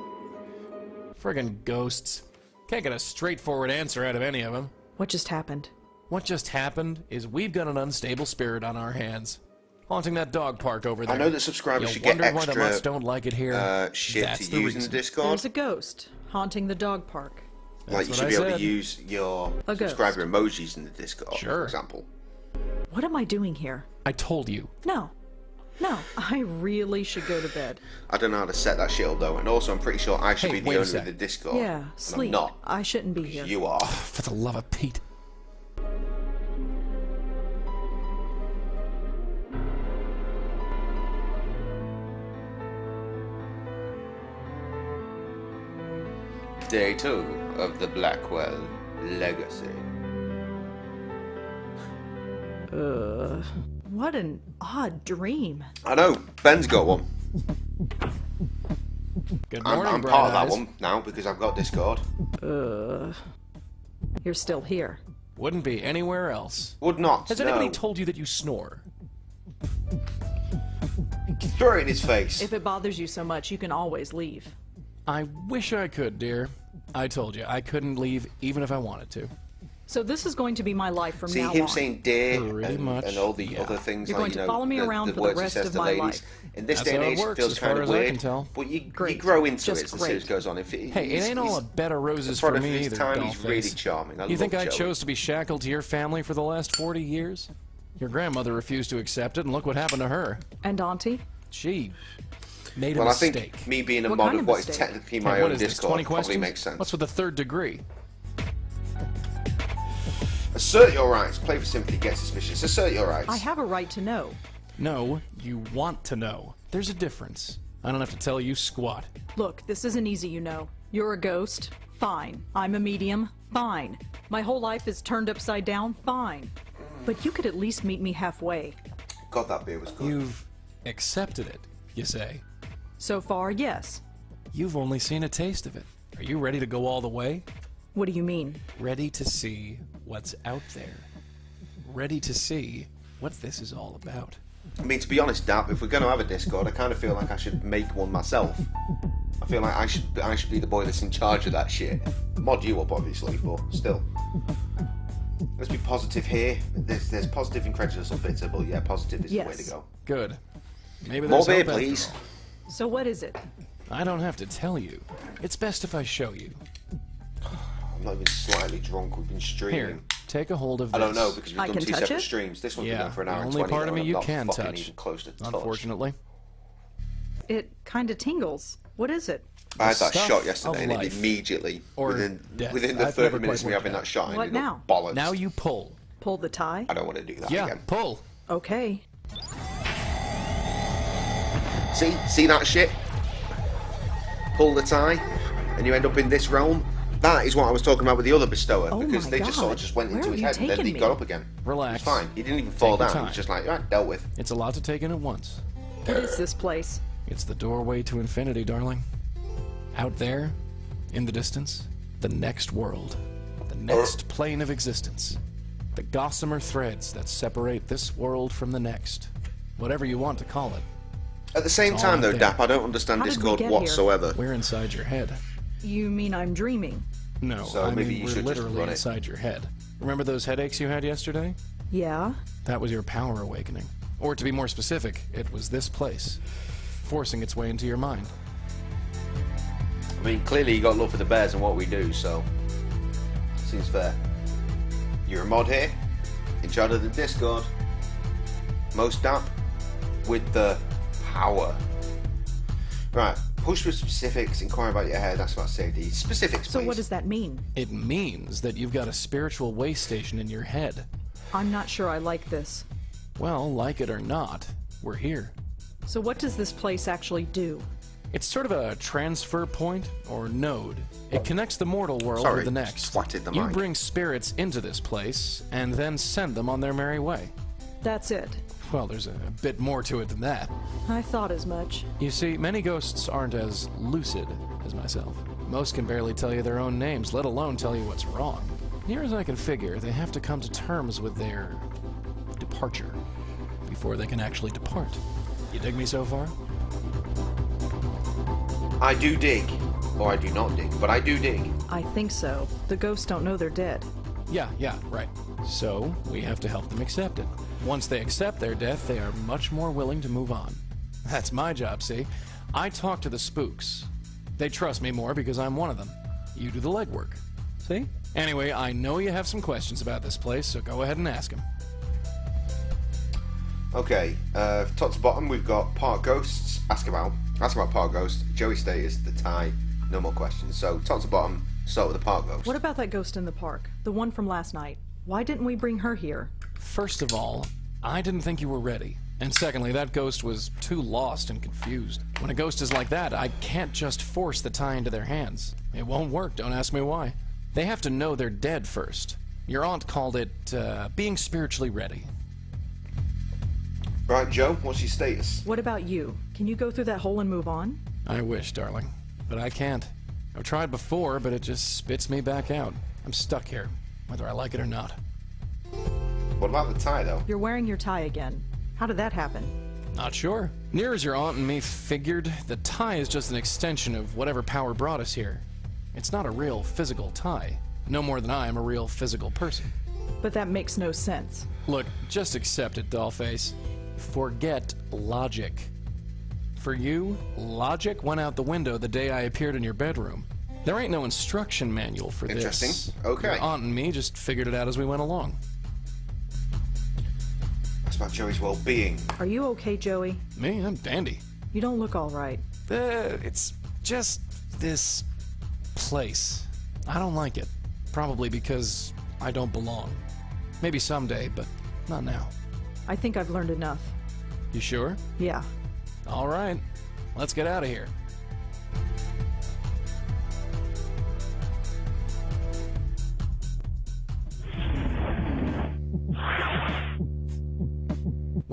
Friggin' ghosts. Can't get a straightforward answer out of any of them. What just happened? What just happened is we've got an unstable spirit on our hands. Haunting that dog park over there. I know that subscribers you should get wonder why the extra, mutts don't like it here. Uh, shit That's to the use in reason. the Discord. There's a ghost haunting the dog park. like you what should I be able said. to use your A ghost. subscriber emojis in the Discord, Sure. for example. What am I doing here? I told you. No. No, I really should go to bed. I don't know how to set that shit up though, and also I'm pretty sure I should Hey, be the wait a owner of sec. the Discord. yeah, and sleep. I'm not. I shouldn't be here. You are. For the love of Pete. Day two of the Blackwell Legacy. Uh, what an odd dream. I know Ben's got one. Good I'm, I'm Bright part of that one now because I've got Discord. Uh, you're still here. Wouldn't be anywhere else. Would not. Has no. anybody told you that you snore? Throw it in his face. If it bothers you so much, you can always leave. I wish I could, dear. I told you, I couldn't leave even if I wanted to. So this is going to be my life from See now on. See him saying "dear" and, much, and all the yeah. other things You're like going you to know, follow me the, around the for the rest of my ladies. life. In this That's day and it age, works, feels as kind far of as I weird. can tell. But you, you grow into Just it as the series goes on. If it, Hey, it ain't all he's a bed of roses for me his either, time. He's Dollface. really charming. I you think I Joey. chose to be shackled to your family for the last 40 years? Your grandmother refused to accept it, and look what happened to her. And Auntie? She made a Well, I think me being a What mod kind of of what is mistake? technically my what own is this, Discord 20 probably questions? makes sense. What's with the third degree? Assert your rights. Play for sympathy. Get suspicious. Assert your rights. I have a right to know. No, you want to know. There's a difference. I don't have to tell you squat. Look, this isn't easy, you know. You're a ghost? Fine. I'm a medium? Fine. My whole life is turned upside down? Fine. But you could at least meet me halfway. God, that beer was good. You've accepted it, you say. So far, yes. You've only seen a taste of it. Are you ready to go all the way? What do you mean? Ready to see what's out there. Ready to see what this is all about. I mean, to be honest, Dap, if we're going to have a Discord, I kind of feel like I should make one myself. I feel like I should I should be the boy that's in charge of that shit. Mod you up, obviously, but still. Let's be positive here. There's, there's positive, incredulous, or bitter, but yeah, positive is the way to Yes. go. Good. Maybe More beer, hope after please. All. So what is it? I don't have to tell you. It's best if I show you. I'm not even slightly drunk. We've been streaming. Here, take a hold of this. I don't know because we've I done two separate it? streams. This one's been Yeah, for an the hour and only 20 part of me you can touch. even close to touch. Unfortunately. It kind of tingles. What is it? I had that shot yesterday, and it immediately Or within death. within the I've 30 minutes quite of me having worked that shot, What ended now? bollocks. Now you pull. Pull the tie? I don't want to do that Yeah, again. pull. Okay. See, see that shit? Pull the tie, and you end up in this realm. That is what I was talking about with the other bestower, Oh because my they just sort of just went Where into his head, and then he me? got up again. Relax. It's fine. He didn't even fall your down. He was just like, right, dealt with. It's a lot to take in at once. What is this place? It's the doorway to infinity, darling. Out there, in the distance, the next world, the next uh. plane of existence. The gossamer threads that separate this world from the next. Whatever you want to call it. At the same It's time, though, there. Dap, I don't understand How did we Discord get here? whatsoever. We're inside your head. You mean I'm dreaming? No, So I maybe mean you we're should just literally run it. inside your head. Remember those headaches you had yesterday? Yeah? That was your power awakening. Or to be more specific, it was this place, forcing its way into your mind. I mean, clearly you got love for the bears and what we do, so seems fair. You're a mod here, in charge of the Discord. Most Dap with the power. Right, push for specifics, inquire about your head, ask about safety. Specifics, So please. what does that mean? It means that you've got a spiritual way station in your head. I'm not sure I like this. Well, like it or not, we're here. So what does this place actually do? It's sort of a transfer point or node. It connects the mortal world Sorry, with the next. swatted the you mic. bring spirits into this place and then send them on their merry way. That's it. Well, there's a bit more to it than that. I thought as much. You see, many ghosts aren't as lucid as myself. Most can barely tell you their own names, let alone tell you what's wrong. Near as I can figure, they have to come to terms with their departure. before they can actually depart. You dig me so far? I do dig. Or I do not dig, but I do dig. I think so. The ghosts don't know they're dead. Yeah, yeah, right. So, we have to help them accept it. Once they accept their death, they are much more willing to move on. That's my job, see? I talk to the spooks. They trust me more because I'm one of them. You do the legwork. See? Anyway, I know you have some questions about this place, so go ahead and ask them. Okay, uh, top to bottom, we've got Park Ghosts. Ask about. Ask about Park Ghosts. Joey status, the tie. No more questions. So, top to bottom, start with the Park Ghost. What about that ghost in the park? The one from last night? Why didn't we bring her here? First of all, I didn't think you were ready. And secondly, that ghost was too lost and confused. When a ghost is like that, I can't just force the tie into their hands. It won't work, don't ask me why. They have to know they're dead first. Your aunt called it uh, being spiritually ready. Right, Joe, what's your status? What about you? Can you go through that hole and move on? I wish, darling. But I can't. I've tried before, but it just spits me back out. I'm stuck here, whether I like it or not. What about the tie, though? You're wearing your tie again. How did that happen? Not sure. Near as your aunt and me figured, the tie is just an extension of whatever power brought us here. It's not a real physical tie. No more than I am a real physical person. But that makes no sense. Look, just accept it, dollface. Forget logic. For you, logic went out the window the day I appeared in your bedroom. There ain't no instruction manual for this. Interesting. Okay. Your aunt and me just figured it out as we went along. That's about Joey's well-being. Are you okay, Joey? Me? I'm dandy. You don't look all right. Uh, it's just this place. I don't like it. Probably because I don't belong. Maybe someday, but not now. I think I've learned enough. You sure? Yeah. All right. Let's get out of here.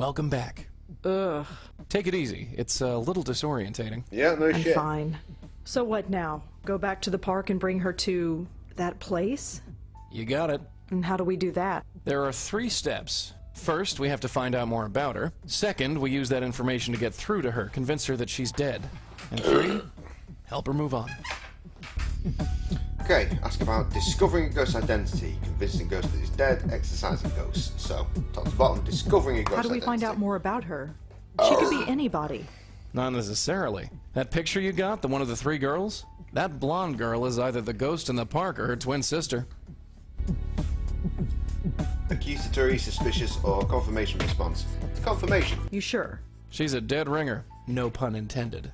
Welcome back. Ugh. Take it easy. It's a little disorientating. Yeah, no I'm shit. fine. So what now? Go back to the park and bring her to that place? You got it. And how do we do that? There are three steps. First, we have to find out more about her. Second, we use that information to get through to her, convince her that she's dead. And three, help her move on. Okay, ask about discovering a ghost's identity, convincing a ghost that he's dead, exorcising ghosts. So, top to bottom, discovering a ghost's How do we identity. find out more about her? She could be uh. anybody. Not necessarily. That picture you got, the one of the three girls? That blonde girl is either the ghost in the park or her twin sister. Accusatory, suspicious, or confirmation response? Confirmation. You sure? She's a dead ringer. No pun intended.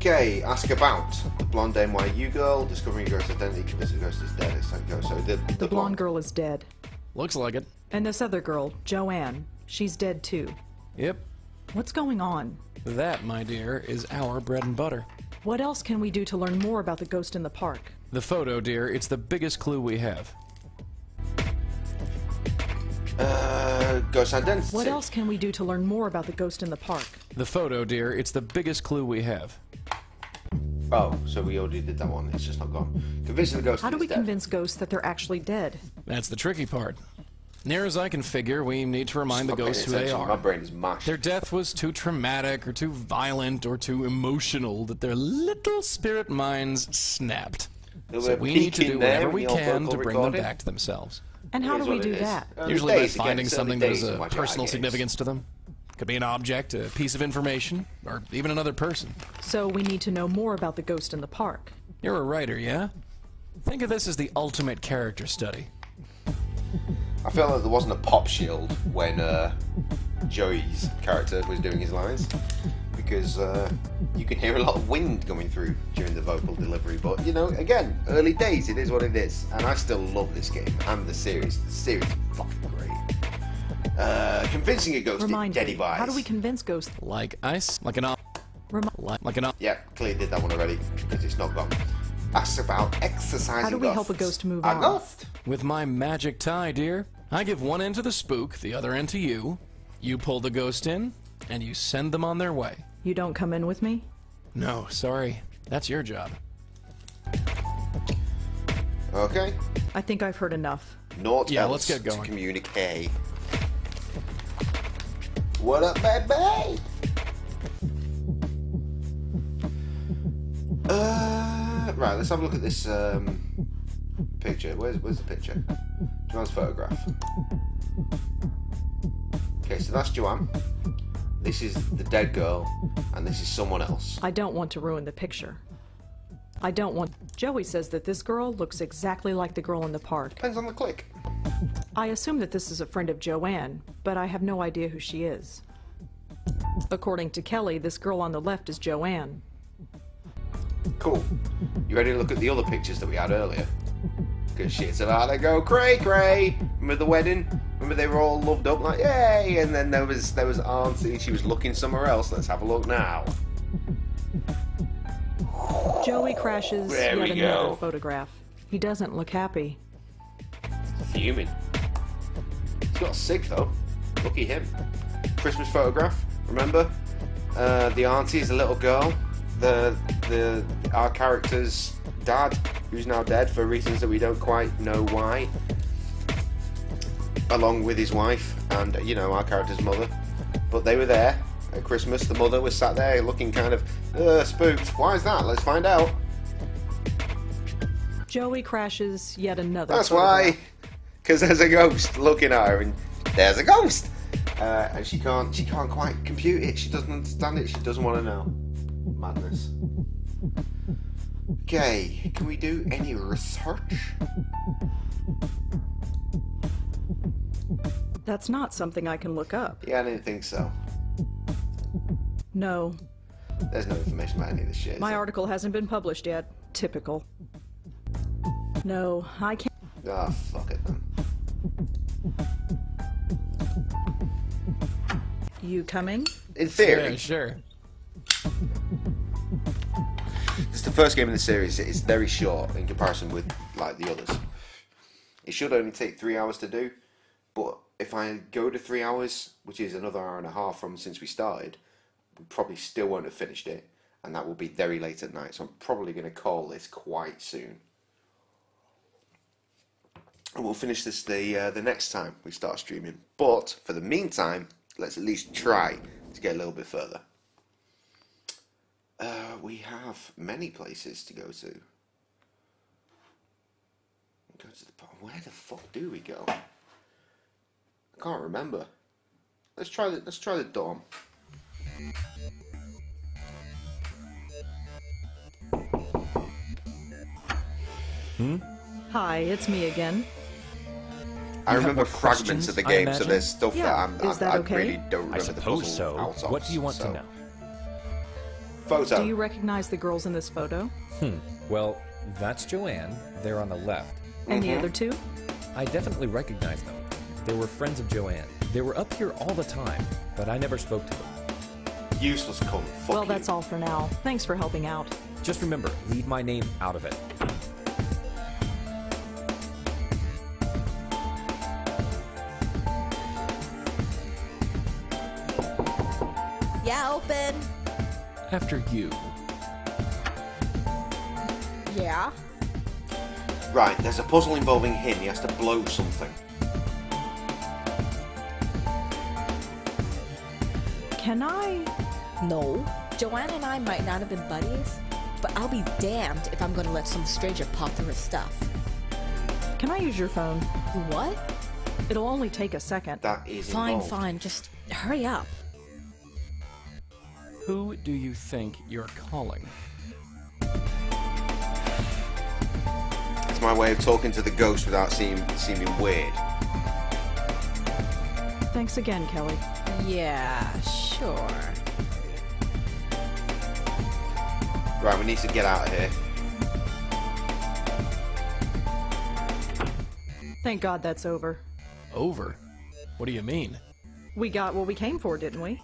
Okay, ask about the blonde NYU girl, discovering a ghost's identity, convincing a ghost is dead. It's like ghost. So the, the, The blonde girl is dead. Looks like it. And this other girl, Joanne, she's dead too. Yep. What's going on? That, my dear, is our bread and butter. What else can we do to learn more about the ghost in the park? The photo, dear, it's the biggest clue we have. Uh, ghost identity. What else can we do to learn more about the ghost in the park? The photo, dear, it's the biggest clue we have. Oh, so we already did that one. It's just not gone. Convincing the ghost How do we dead. convince ghosts that they're actually dead? That's the tricky part. Near as I can figure, we need to remind the ghosts who they attention. are. My brain is mashed. Their death was too traumatic or too violent or too emotional that their little spirit minds snapped. There So we need to do whatever we can to bring them back to themselves. And how do we do that? Usually by days, again, finding something that has a personal significance to them. Could be an object, a piece of information, or even another person. So we need to know more about the ghost in the park. You're a writer, yeah? Think of this as the ultimate character study. I felt like there wasn't a pop shield when uh, Joey's character was doing his lines because uh, you can hear a lot of wind coming through during the vocal delivery. But you know, again, early days, it is what it is, and I still love this game and the series. The series is fucking great. Uh, convincing a ghost Remind Daddy me, buys. how do we convince ghosts? Like ice, like an op, Remi- like, like an op. Yeah, clearly did that one already because it's not gone. Ask about exorcising. How do we help a ghosts. ghost move A on? ghost. With my magic tie, dear, I give one end to the spook, the other end to you. You pull the ghost in, and you send them on their way. You don't come in with me? No, sorry. That's your job. Okay. I think I've heard enough. Naught Yeah, else let's get going. to communicate. What up, baby? Uh, right, let's have a look at this um, picture. Where's, where's the picture? Joanne's photograph. Okay, so that's Joanne. This is the dead girl, and this is someone else. I don't want to ruin the picture. I don't want. Joey says that this girl looks exactly like the girl in the park. Depends on the click. I assume that this is a friend of Joanne, but I have no idea who she is. According to Kelly, this girl on the left is Joanne. Cool. You ready to look at the other pictures that we had earlier? Because shit's about to go cray cray. Remember the wedding? Remember they were all loved up like yay, and then there was there was Auntie. She was looking somewhere else. Let's have a look now. Joey crashes There yet we another go. photograph. He doesn't look happy. Fuming. He's got sick though. Lucky him. Christmas photograph. Remember? Uh, the auntie is a little girl. The the our character's dad, who's now dead for reasons that we don't quite know why. Along with his wife and you know our character's mother, but they were there at Christmas. The mother was sat there looking kind of uh, spooked. Why is that? Let's find out. Joey crashes yet another. That's photograph. why. Because there's a ghost looking at her, and there's a ghost, uh, and she can't. She can't quite compute it. She doesn't understand it. She doesn't want to know. Madness. Okay, can we do any research? That's not something I can look up. Yeah, I didn't think so. No, There's no information about any of this shit. my there? article hasn't been published yet. Typical. No, I can't. Ah, fuck it then. You coming? In theory, Yeah, sure. The first game in the series. It's very short in comparison with like the others. It should only take three hours to do, but if I go to three hours, which is another hour and a half from since we started, we probably still won't have finished it, and that will be very late at night. So I'm probably going to call this quite soon. And we'll finish this the uh, the next time we start streaming. But for the meantime, let's at least try to get a little bit further. Uh, we have many places to go to. Go to the park. Where the fuck do we go? I can't remember. Let's try the let's try the dorm. Hmm? Hi, it's me again. I You remember fragments of the questions, I game, so imagine? there's stuff Yeah, that I'm, is I, that I okay? really don't I remember the suppose puzzle so. out of, What do you want so. to know? Photo. Do you recognize the girls in this photo? Hmm. Well, that's Joanne. They're on the left. And Mm-hmm. the other two? I definitely recognize them. They were friends of Joanne. They were up here all the time, but I never spoke to them. Useless cunt. Fuck well, you. that's all for now. Thanks for helping out. Just remember, leave my name out of it. Yeah, open. After you. Yeah. Right, there's a puzzle involving him. He has to blow something. Can I? No. Joanna and I might not have been buddies, but I'll be damned if I'm gonna let some stranger pop through her stuff. Can I use your phone? What? It'll only take a second. That is Fine, involved. fine. Just hurry up. Who do you think you're calling? It's my way of talking to the ghost without seem, seeming weird. Thanks again, Kelly. Yeah, sure. Right, we need to get out of here. Thank God that's over. Over? What do you mean? We got what we came for, didn't we?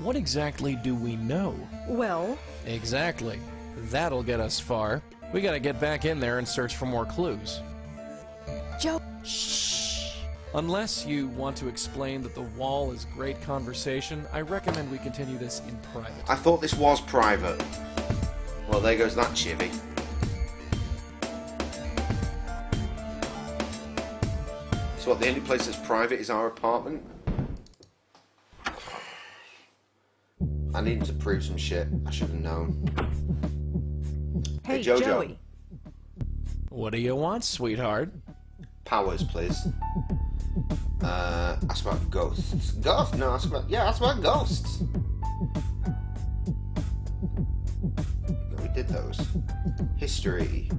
What exactly do we know? Well, Exactly. That'll get us far. We gotta get back in there and search for more clues. Joe. Shh. Unless you want to explain that the wall is great conversation, I recommend we continue this in private. I thought this was private. Well, there goes that chivvy. So what, the only place that's private is our apartment? I need to prove some shit. I should have known. Hey, Jojo. Joey. What do you want, sweetheart? Powers, please. Uh, ask about ghosts. Ghosts? No, ask about yeah, ask about ghosts. No, we did those. History.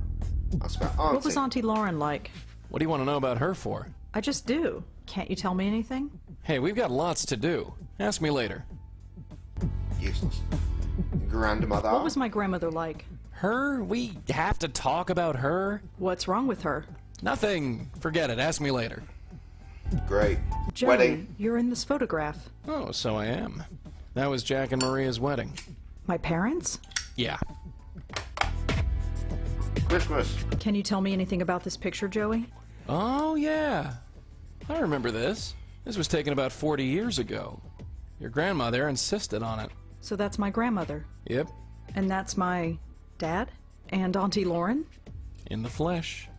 Ask about auntie. What was Auntie Lauren like? What do you want to know about her for? I just do. Can't you tell me anything? Hey, we've got lots to do. Ask me later. Useless. Grandmother. What was my grandmother like? Her? We have to talk about her? What's wrong with her? Nothing. Forget it. Ask me later. Great. Joey, Wedding. you're in this photograph. Oh, so I am. That was Jack and Maria's wedding. My parents? Yeah. Christmas. Can you tell me anything about this picture, Joey? Oh, yeah. I remember this. This was taken about 40 years ago. Your grandmother insisted on it. So that's my grandmother. Yep. And that's my dad? And Auntie Lauren? In the flesh.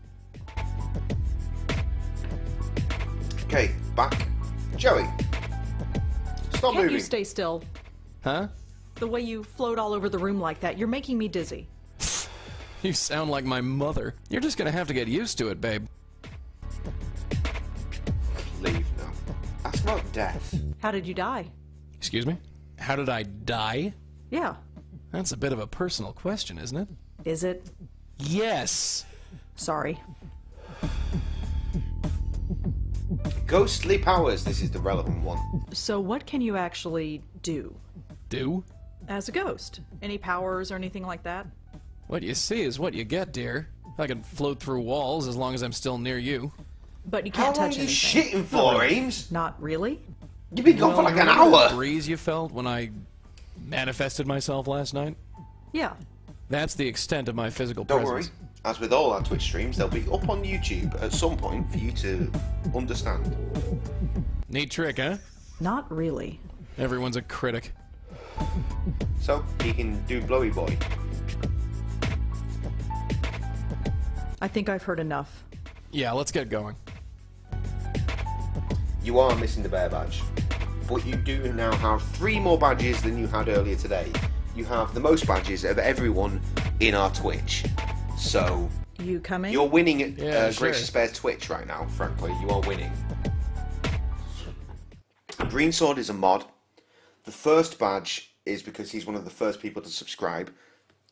Okay, back. Joey. Stop Can't moving. you stay still? Huh? The way you float all over the room like that, you're making me dizzy. You sound like my mother. You're just gonna have to get used to it, babe. Leave now. Ask about death. How did you die? Excuse me? How did I die? Yeah. That's a bit of a personal question, isn't it? Is it? Yes. Sorry. Ghostly powers. This is the relevant one. So, what can you actually do Do? as a ghost? Any powers or anything like that? What you see is what you get, dear. I can float through walls as long as I'm still near you. But you can't long touch are you anything. shitting for, Ames? Not really? You've been gone for like an hour. The breeze you felt when I manifested myself last night? Yeah. That's the extent of my physical Don't presence. worry. As with all our Twitch streams, they'll be up on YouTube at some point for you to understand. Neat trick, huh? Not really. Everyone's a critic. So he can do Blowy Boy. I think I've heard enough. Yeah, let's get going. You are missing the bear badge, but you do now have three more badges than you had earlier today. You have the most badges of everyone in our Twitch. So You coming? you're winning at Yeah, uh, sure. Gracious Bear Twitch right now. Frankly, you are winning. Green Sword is a mod. The first badge is because he's one of the first people to subscribe.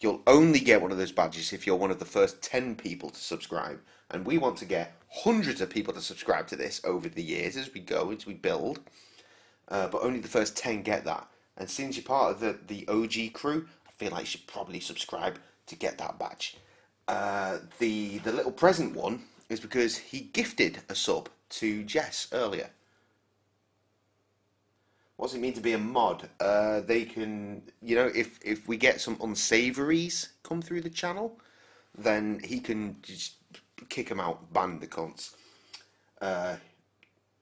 You'll only get one of those badges if you're one of the first 10 people to subscribe. And we want to get hundreds of people to subscribe to this over the years as we go, as we build. Uh, but only the first 10 get that. And since you're part of the, the OG crew, I feel like you should probably subscribe to get that badge. Uh, the, the little present one is because he gifted a sub to Jess earlier. What does it mean to be a mod? Uh, they can, you know, if if we get some unsavories come through the channel, then he can just kick them out, ban the cunts. Uh,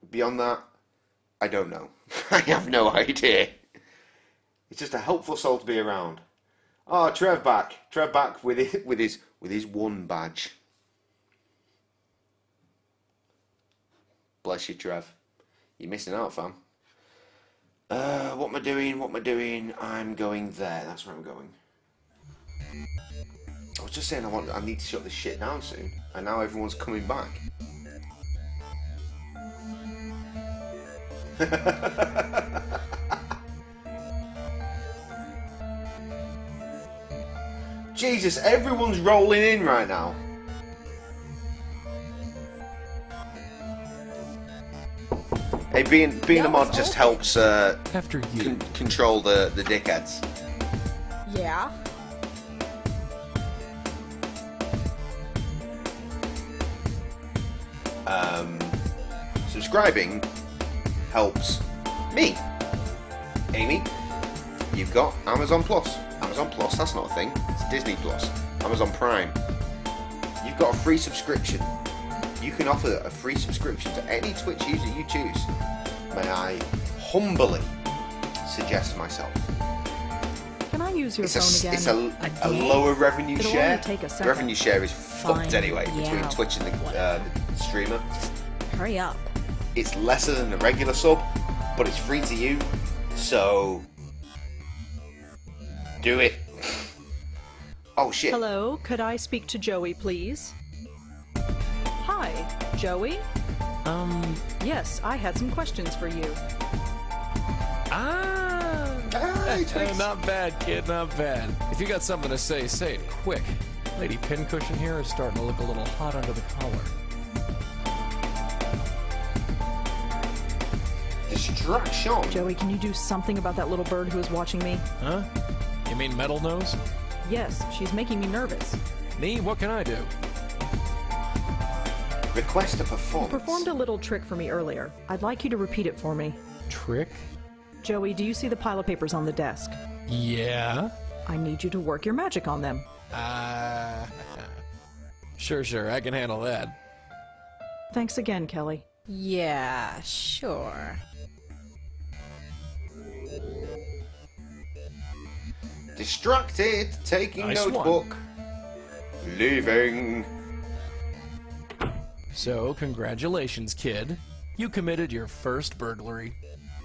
beyond that, I don't know. I have no idea. It's just a helpful soul to be around. Oh, Trev back. Trev back with his, with his with his one badge. Bless you, Trev. You're missing out, fam. Uh, what am I doing? What am I doing? I'm going there. That's where I'm going. I was just saying I want. I need to shut this shit down soon, and now everyone's coming back. Jesus, everyone's rolling in right now. Hey, being being a mod just helps uh, After you. con- control the the dickheads. Yeah. Um, subscribing helps me. Amy, you've got Amazon Plus. Amazon Plus, that's not a thing. It's Disney Plus. Amazon Prime. You've got a free subscription. You can offer a free subscription to any Twitch user you choose. May I humbly suggest myself? Can I use your It's a, phone s- again? it's a, a lower revenue It'll share. a. Revenue share is fucked Fine, anyway between yeah, Twitch and the, uh, the streamer. Hurry up. it's lesser than the regular sub, but it's free to you. So do it. Oh shit. Hello, could I speak to Joey, please? Hi, Joey? Um, Yes, I had some questions for you. ah, Twix. not bad, kid, not bad. If you got something to say, say it quick. Lady Pincushion here is starting to look a little hot under the collar. Distraction. Joey, can you do something about that little bird who is watching me? Huh? You mean Metal Nose? Yes, she's making me nervous. Me? What can I do? Request a performance. Performed a little trick for me earlier. I'd like you to repeat it for me. Trick? Joey, do you see the pile of papers on the desk? Yeah. I need you to work your magic on them. Uh, sure, sure, I can handle that. Thanks again, Kelly. Yeah, sure. Distracted, taking Nice one. notebook. Leaving. So, congratulations, kid. You committed your first burglary.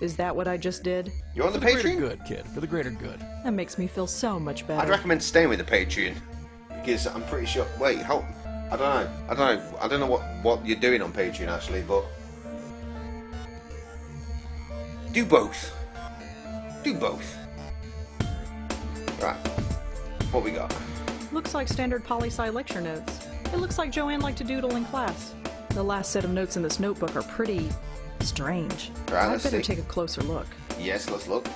Is that what I just did? You're on the For the Patreon? good, kid. For the greater good. That makes me feel so much better. I'd recommend staying with the Patreon because I'm pretty sure. Wait, hold. I don't know. I don't know. I don't know what what you're doing on Patreon actually, but do both. Do both. Right. What we got? Looks like standard poli sci lecture notes. It looks like Joanne liked to doodle in class. The last set of notes in this notebook are pretty strange. Right, I'd better see. take a closer look. Yes, let's look.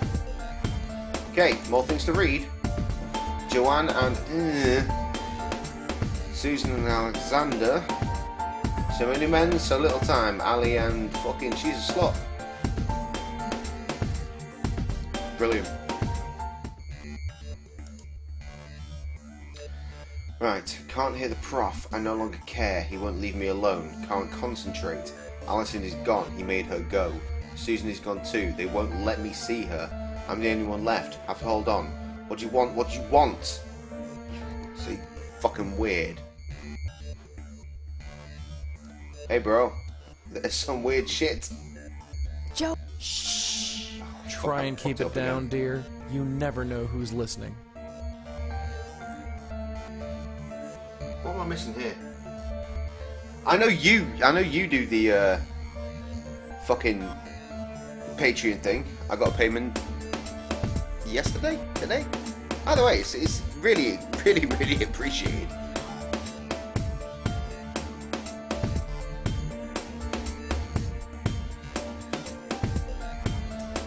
Okay, more things to read. Joanne and uh, Susan and Alexander. So many men, so little time. Ali and fucking she's a slut. Brilliant. Right, can't hear the prof. I no longer care. He won't leave me alone. Can't concentrate. Alison is gone. He made her go. Susan is gone too. They won't let me see her. I'm the only one left. Have to hold on. What do you want? What do you want? See, fucking weird. Hey, bro. There's some weird shit. Joe. Shh. Try oh, and keep it down, dear. You never know who's listening. What am I missing here? I know you. I know you do the uh, fucking Patreon thing. I got a payment yesterday, today. Either way, it's, it's really, really, really appreciated.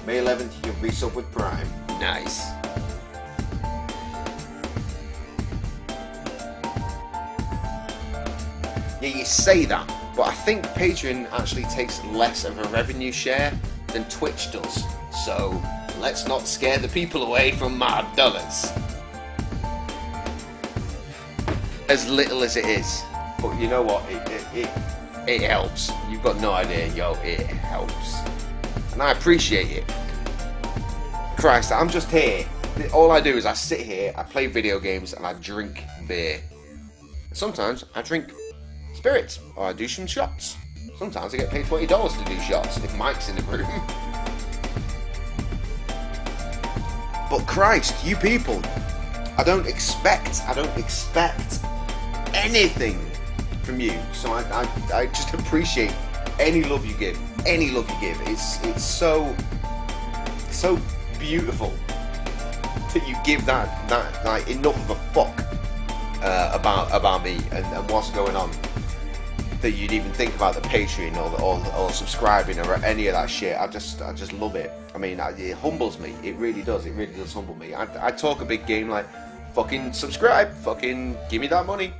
May 11th, you'll be sub with Prime. Nice. Yeah, you say that, but I think Patreon actually takes less of a revenue share than Twitch does. So let's not scare the people away from my dollars. As little as it is, but you know what? It it, it, it helps. You've got no idea, yo. It helps, and I appreciate it. Christ, I'm just here. All I do is I sit here, I play video games, and I drink beer. Sometimes I drink spirits, or I do some shots. Sometimes I get paid twenty dollars to do shots if Mike's in the room. but Christ, you people, I don't expect, I don't expect anything from you. So I, I, I just appreciate any love you give, any love you give. It's, it's so, so beautiful that you give that, that, like enough of a fuck uh, about about me and, and what's going on that you'd even think about the Patreon or, or, or subscribing or any of that shit. I just I just love it. I mean, it humbles me. It really does. It really does humble me. I, I talk a big game like, fucking subscribe, fucking give me that money,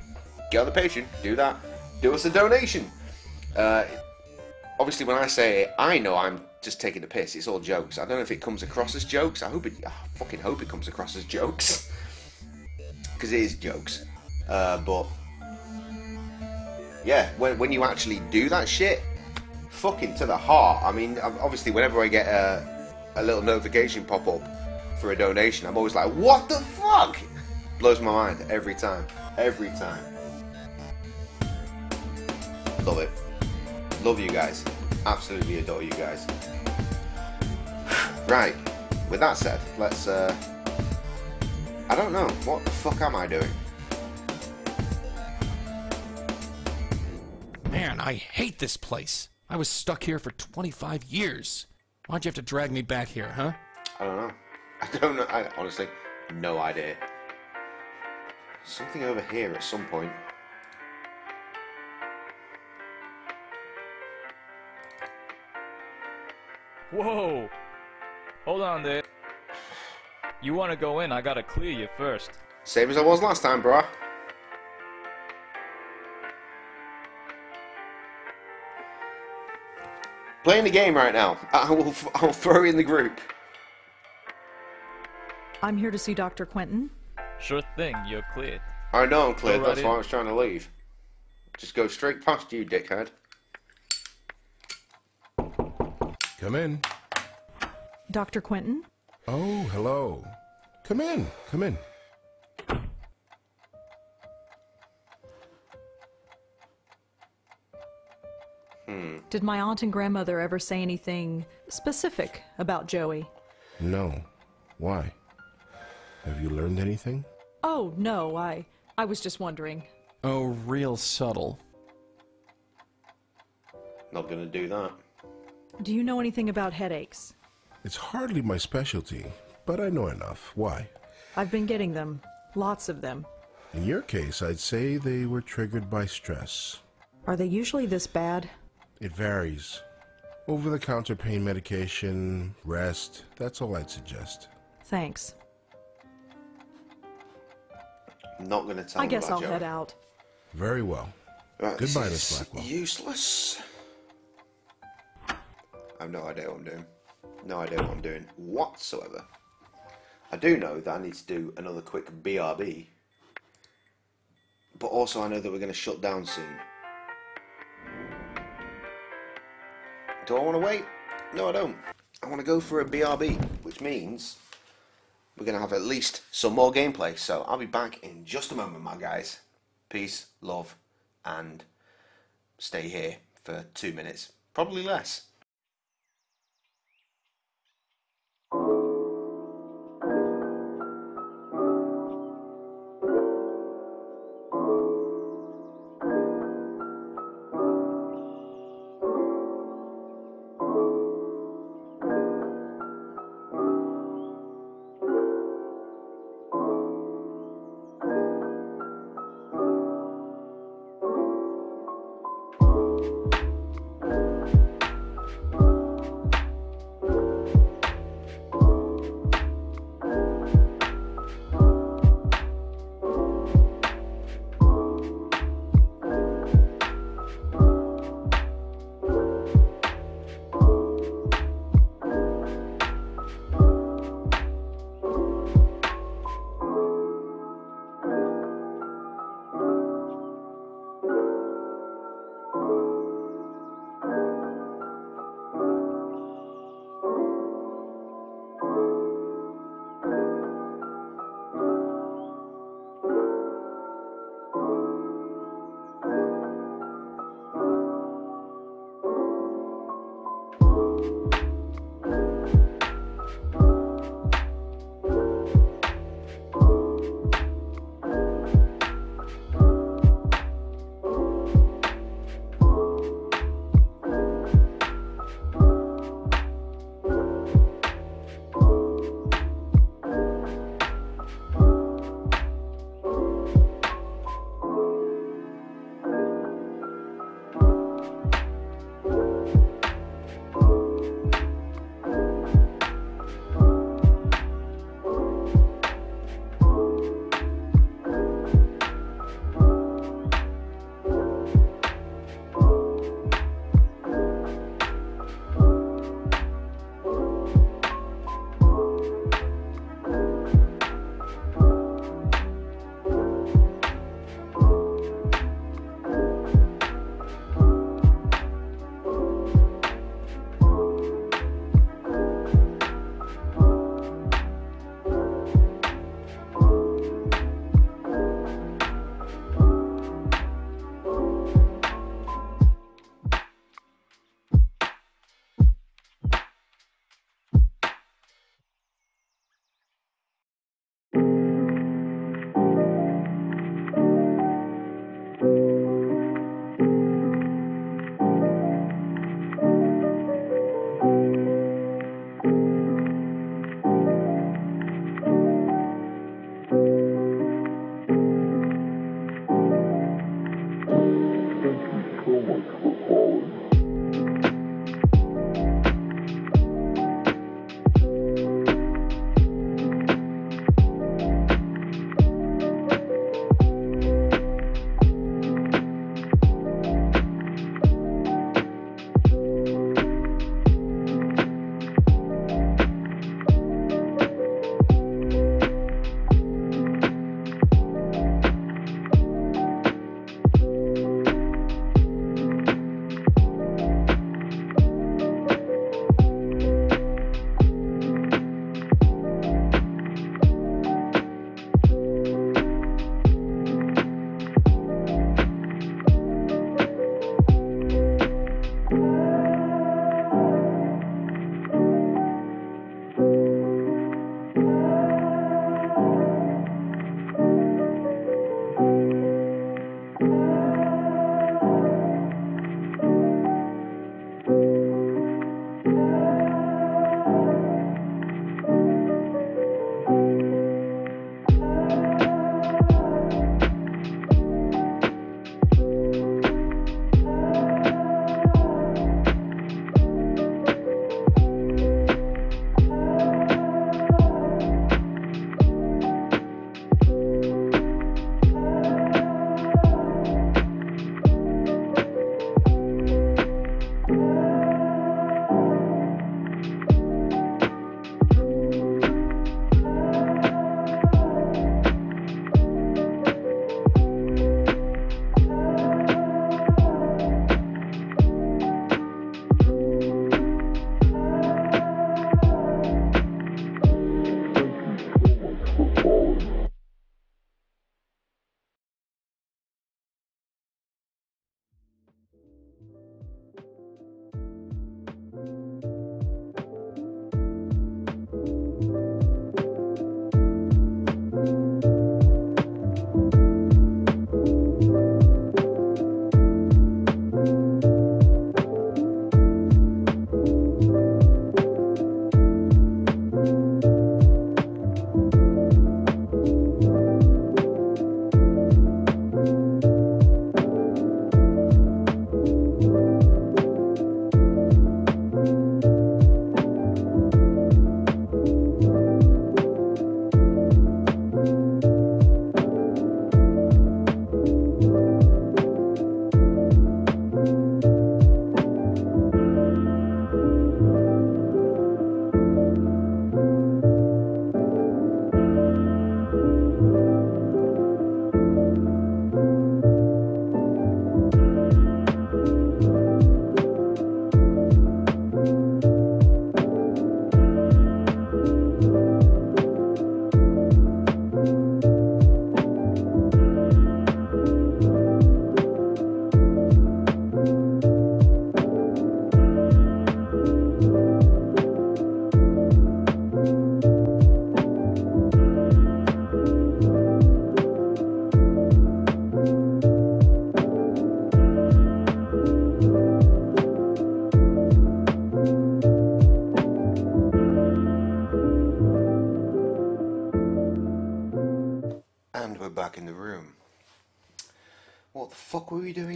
get on the Patreon, do that, do us a donation. Uh, obviously, when I say it, I know I'm just taking the piss. It's all jokes. I don't know if it comes across as jokes. I hope it. I fucking hope it comes across as jokes because it is jokes. Uh, but yeah, when, when you actually do that shit, fucking to the heart. I mean, obviously, whenever I get a, a little notification pop up for a donation, I'm always like, what the fuck? Blows my mind every time. Every time. Love it. Love you guys. Absolutely adore you guys. Right, with that said, let's, uh... I don't know, what the fuck am I doing? Man, I hate this place. I was stuck here for 25 years. Why'd you have to drag me back here, huh? I don't know. I don't know, I honestly, no idea. Something over here at some point. Whoa! Hold on there. You want to go in, I gotta clear you first. Same as I was last time, brah. Playing the game right now. I will. I'll throw in the group. I'm here to see Dr. Quentin. Sure thing, you're cleared. I know I'm cleared. Right That's why. I was trying to leave. Just go straight past you, dickhead. Come in. Dr. Quentin? Oh, hello. Come in. Come in. Did my aunt and grandmother ever say anything specific about Joey? No. Why? Have you learned anything? Oh, no, I I was just wondering. Oh, real subtle. Not gonna do that. Do you know anything about headaches? It's hardly my specialty, but I know enough. Why? I've been getting them. Lots of them. In your case, I'd say they were triggered by stress. Are they usually this bad? It varies. Over the counter pain medication, rest, that's all I'd suggest. Thanks. Not gonna tell I guess I'll Joey. head out. Very well. Right, Goodbye, this Miss is Blackwell. Useless. I have no idea what I'm doing. No idea what I'm doing whatsoever. I do know that I need to do another quick BRB. But also I know that we're going to shut down soon. Do I want to wait? No, I don't. I want to go for a BRB, which means we're going to have at least some more gameplay. So I'll be back in just a moment, my guys. Peace, love, and stay here for two minutes. Probably less.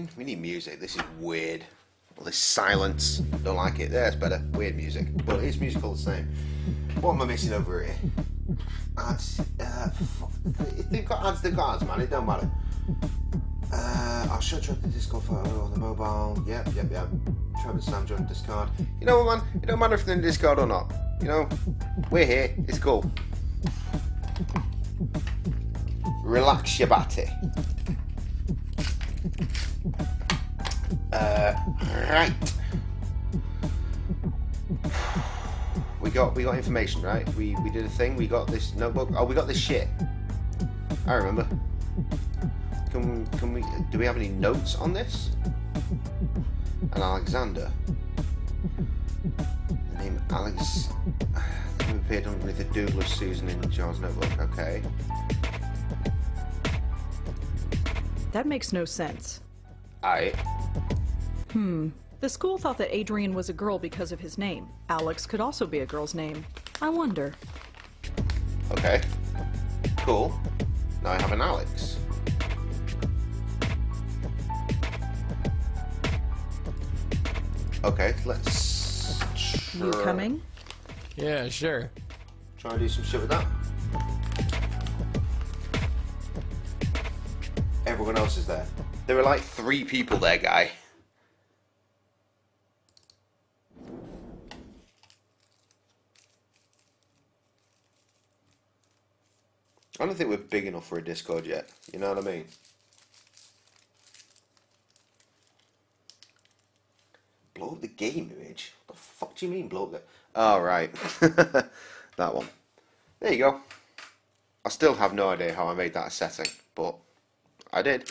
Fuck we need music. This is weird. All this silence. Don't like it. There's better. Weird music. But it's musical the same. What am I missing over here? Ads. Uh. They've got ads, they've got ads, man. It don't matter. Uh, I'll show you the Discord photo on the mobile. Yep, yep, yep. Trevor Sam joined Discord. You know what, man? It don't matter if they're in Discord or not. You know, we're here. It's cool. Relax your batty. Uh, right. We got we got information, right? We we did a thing. We got this notebook. Oh, we got this shit. I remember. Can can we? Do we have any notes on this? And Alexander. The name Alex. Appeared underneath the Douglas Susan in John's notebook. Okay. That makes no sense. I. Hmm. The school thought that Adrian was a girl because of his name. Alex could also be a girl's name. I wonder. Okay. Cool. Now I have an Alex. Okay, let's. You coming? Yeah, sure. Try and do some shit with that. Everyone else is there. There were like three people there, guy. I don't think we're big enough for a Discord yet. You know what I mean? Blow up the game image? What the fuck do you mean blow up the... Oh, right. that one. There you go. I still have no idea how I made that a setting, but I did.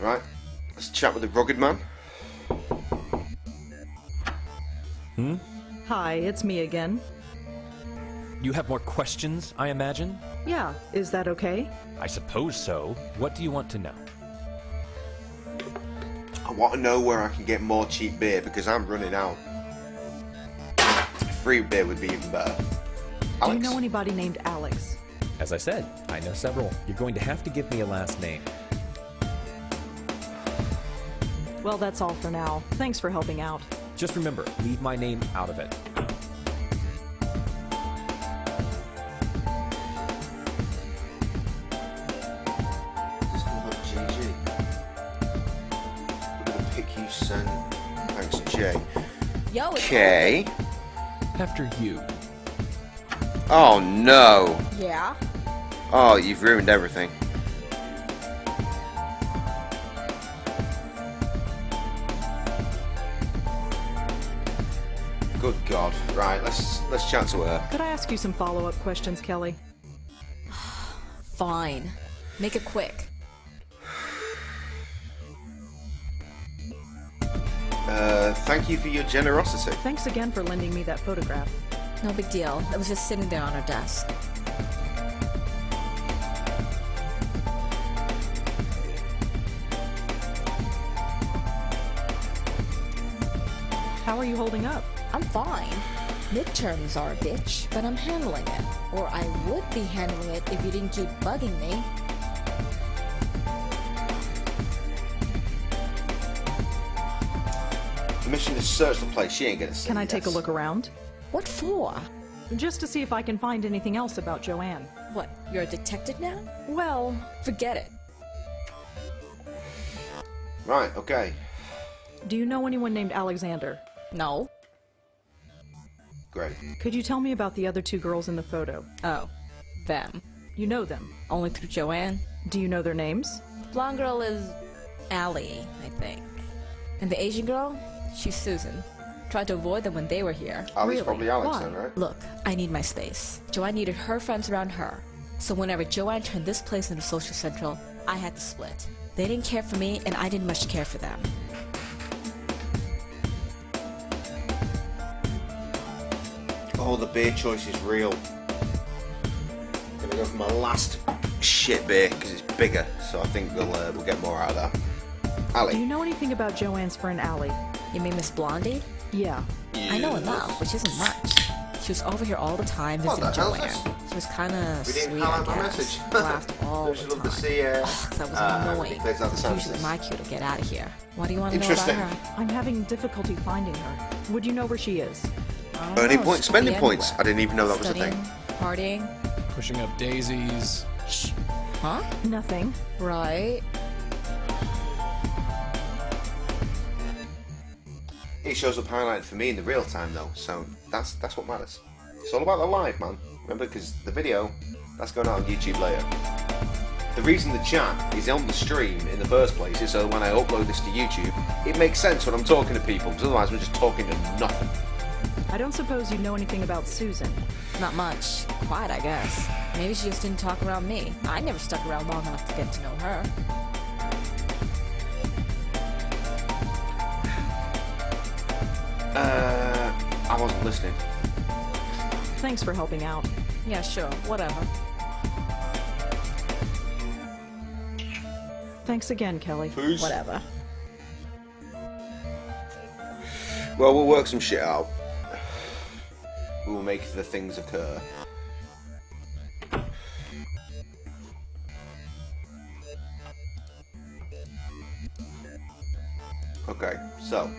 Right, let's chat with the rugged man. Hmm? Hi, it's me again. You have more questions, I imagine? Yeah, is that okay? I suppose so. What do you want to know? I want to know where I can get more cheap beer because I'm running out. Free beer would be even better. Do you know anybody named Alex? As I said, I know several. You're going to have to give me a last name. Well, that's all for now. Thanks for helping out. Just remember, leave my name out of it. Just call that GG. Look at the pic you sent. Thanks, Jay. Yo, Okay. After you. Oh no. Yeah. Oh, you've ruined everything. Good God. Right, let's let's chat to her. Could I ask you some follow-up questions, Kelly? Fine. Make it quick. Uh, thank you for your generosity. Thanks again for lending me that photograph. No big deal. It was just sitting there on her desk. How are you holding up? I'm fine. Midterms are a bitch, but I'm handling it. Or I would be handling it if you didn't keep bugging me. Mission to search the place. She ain't gonna see Can I take a look around? What for? Just to see if I can find anything else about Joanne. What, you're a detective now? Well, Forget it. Right. Okay. do you know anyone named Alexander? No. Great. Could you tell me about the other two girls in the photo? Oh. Them. You know them. Only through Joanne. Do you know their names? Blonde girl is Allie, I think. And the Asian girl? She's Susan. Tried to avoid them when they were here. Ali's Really? probably Alex Why? then, right? Look, I need my space. Joanne needed her friends around her. So whenever Joanne turned this place into social central, I had to split. They didn't care for me, and I didn't much care for them. Oh, the beer choice is real. I'm Gonna go for my last shit beer because it's bigger, so I think we'll uh, we'll get more out of that. Do you know anything about Joanne's friend Allie? You mean Miss Blondie? Yeah. I know enough, which isn't much. She She was over here all the time What visiting the hell's Joanne. this? She was kind of We didn't sweet, call I out guess. message. Laughed all Don't the time. love to see, uh, Ugh, that was uh, annoying. plays out the sound Usually my cue to get out of here. What do you want to know about Interesting. her? I'm having difficulty finding her. Would you know where she is? I Earning know, points, she could be spending points. anywhere. I didn't even know that was a thing. Partying. Pushing up daisies. Shh. Huh? Nothing. Right. It shows up highlighted for me in the real time though, so that's that's what matters. It's all about the live, man. Remember, because the video that's going out on YouTube later. The reason the chat is on the stream in the first place is so when I upload this to YouTube, it makes sense when I'm talking to people. Because otherwise, we're just talking to nothing. I don't suppose you know anything about Susan. Not much. Quiet, I guess. Maybe she just didn't talk around me. I never stuck around long enough to get to know her. Uh, I wasn't listening. Thanks for helping out. Yeah, sure. Whatever. Thanks again, Kelly. Whatever. Well, we'll work some shit out. We will make the things occur. Okay, so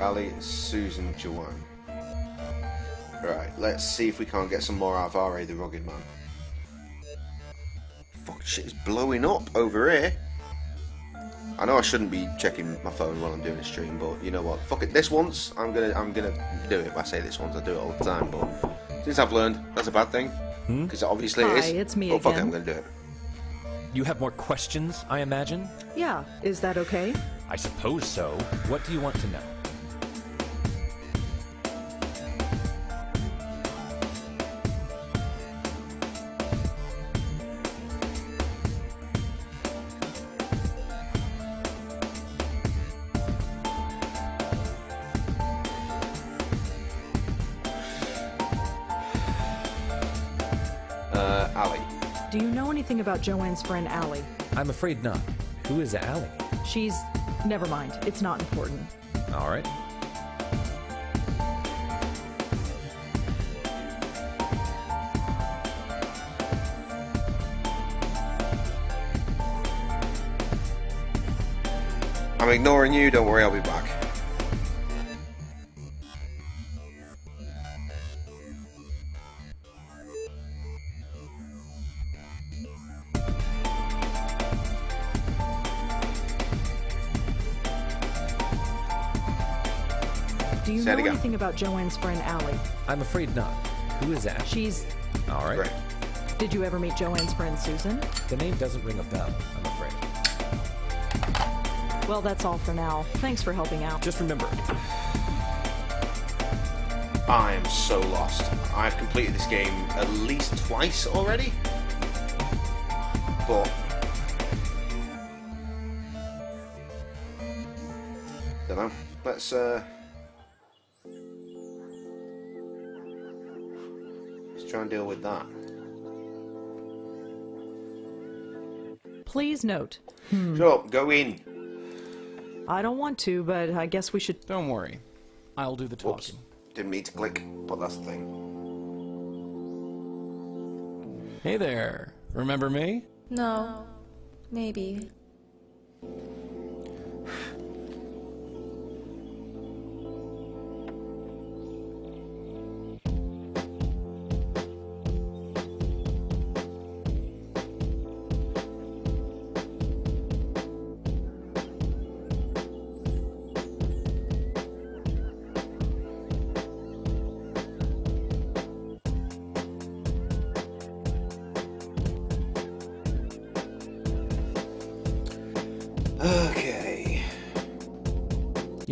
Ali, Susan, Joanne. Right, let's see if we can't get some more out of R.A. the Rugged Man. Fuck, shit is blowing up over here. I know I shouldn't be checking my phone while I'm doing a stream, but you know what? Fuck it. This once, I'm gonna, I'm gonna do it. I say this once, I do it all the time. But since I've learned, that's a bad thing. Hmm? Because obviously Hi, it is. it's me but fuck it. I'm gonna do it. You have more questions, I imagine? Yeah, is that okay? I suppose so. What do you want to know? Anything about Joanne's friend Allie? I'm afraid not. Who is Allie? She's. Never mind. It's not important. All right. I'm ignoring you. Don't worry, I'll be back. About Joanne's friend Allie? I'm afraid not. Who is that? She's. All right. Right. Did you ever meet Joanne's friend Susan? The name doesn't ring a bell, I'm afraid. Well, that's all for now. Thanks for helping out. Just remember, I am so lost. I've completed this game at least twice already. But don't know. Let's uh let's try and deal with that. Please note. Hmm. Shut up, go in. I don't want to, but I guess we should. Don't worry. I'll do the Whoops. talking. Didn't mean to click, but that's the thing. Hey there. Remember me? No. Maybe.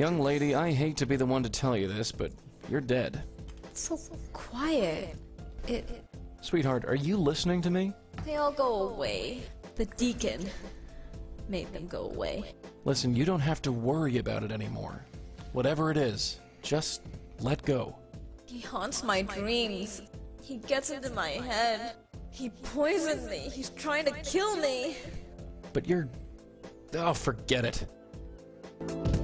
Young lady, I hate to be the one to tell you this, but you're dead. It's so quiet. It, it. Sweetheart, are you listening to me? They all go away. The deacon made them go away. Listen, you don't have to worry about it anymore. Whatever it is, just let go. He haunts my dreams. He gets into my head. He poisoned me. He's trying to kill me. But you're. Oh, forget it.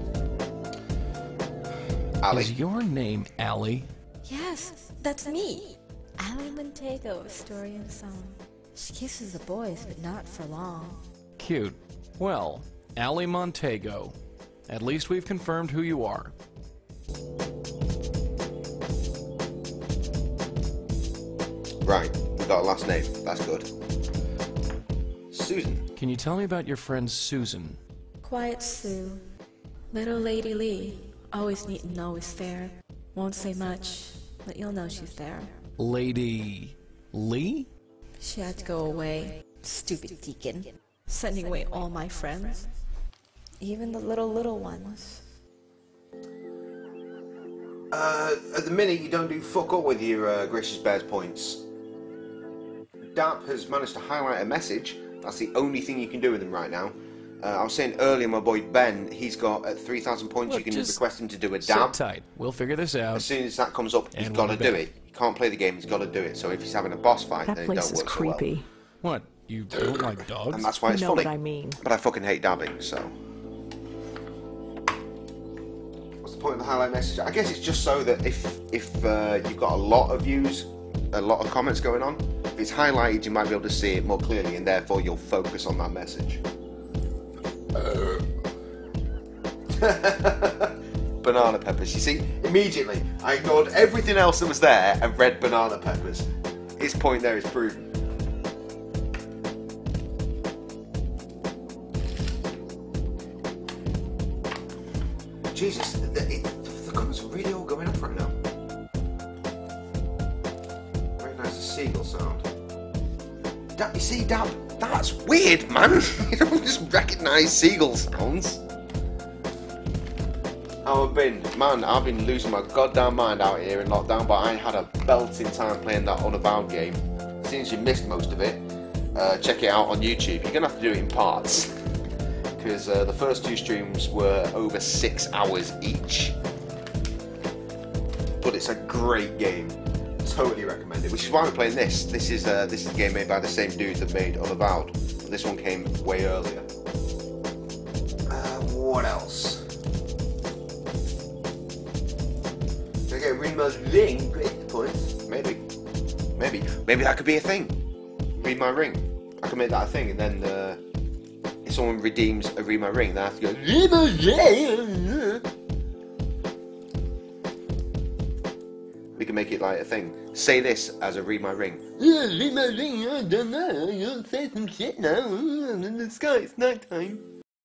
Ali. Is your name Allie? Yes, that's me. Allie Montego of Story and Song. She kisses the boys, but not for long. Cute. Well, Allie Montego. At least we've confirmed who you are. Right, we got a last name. That's good. Susan. Can you tell me about your friend Susan? Quiet Sue. Little Lady Lee. Always neat and always fair. Won't say much, but you'll know she's there. Lady Lee? She had to go away. Stupid deacon. Sending away all my friends. Even the little, little ones. Uh, at the minute, you don't do fuck up with your uh, Gracious Bears points. DAP has managed to highlight a message. That's the only thing you can do with them right now. Uh, I was saying earlier, my boy Ben, he's got at 3,000 points, Look, you can just request him to do a Sit dab. tight. We'll figure this out. As soon as that comes up, he's And got to do it. He can't play the game, he's got to do it. So if he's having a boss fight, That then it place don't is work so well. creepy. What? You don't like dogs? And that's why it's You know funny. what I mean. But I fucking hate dabbing, so. What's the point of the highlight message? I guess it's just so that if if uh, you've got a lot of views, a lot of comments going on, if it's highlighted, you might be able to see it more clearly, and therefore you'll focus on that message. banana peppers. You see, immediately I ignored everything else that was there and read banana peppers. His point there is proven. Jesus, the, the, the comments are really all going up right now. Recognize the seagull sound. You see, Dab, that's weird, man. you don't just recognize seagull sounds. How I've been, man, I've been losing my goddamn mind out here in lockdown, but I had a belting time playing that unavowed game. Since you missed most of it, uh, check it out on YouTube. You're gonna have to do it in parts because uh, the first two streams were over six hours each. But it's a great game. Totally recommend it. Which is why we're playing this. This is uh, this is a game made by the same dude that made Unavowed. This one came way earlier. Uh, what else? Get Remo's ring? Great points. Maybe. Maybe. Maybe that could be a thing. Read my ring. I can make that a thing, and then uh, if someone redeems a Read my ring, they have to go Read my ring. Make it like a thing. Say this as a Read my ring. Yeah, read my ring. I don't know. You'll say some shit now. In the sky, it's nighttime.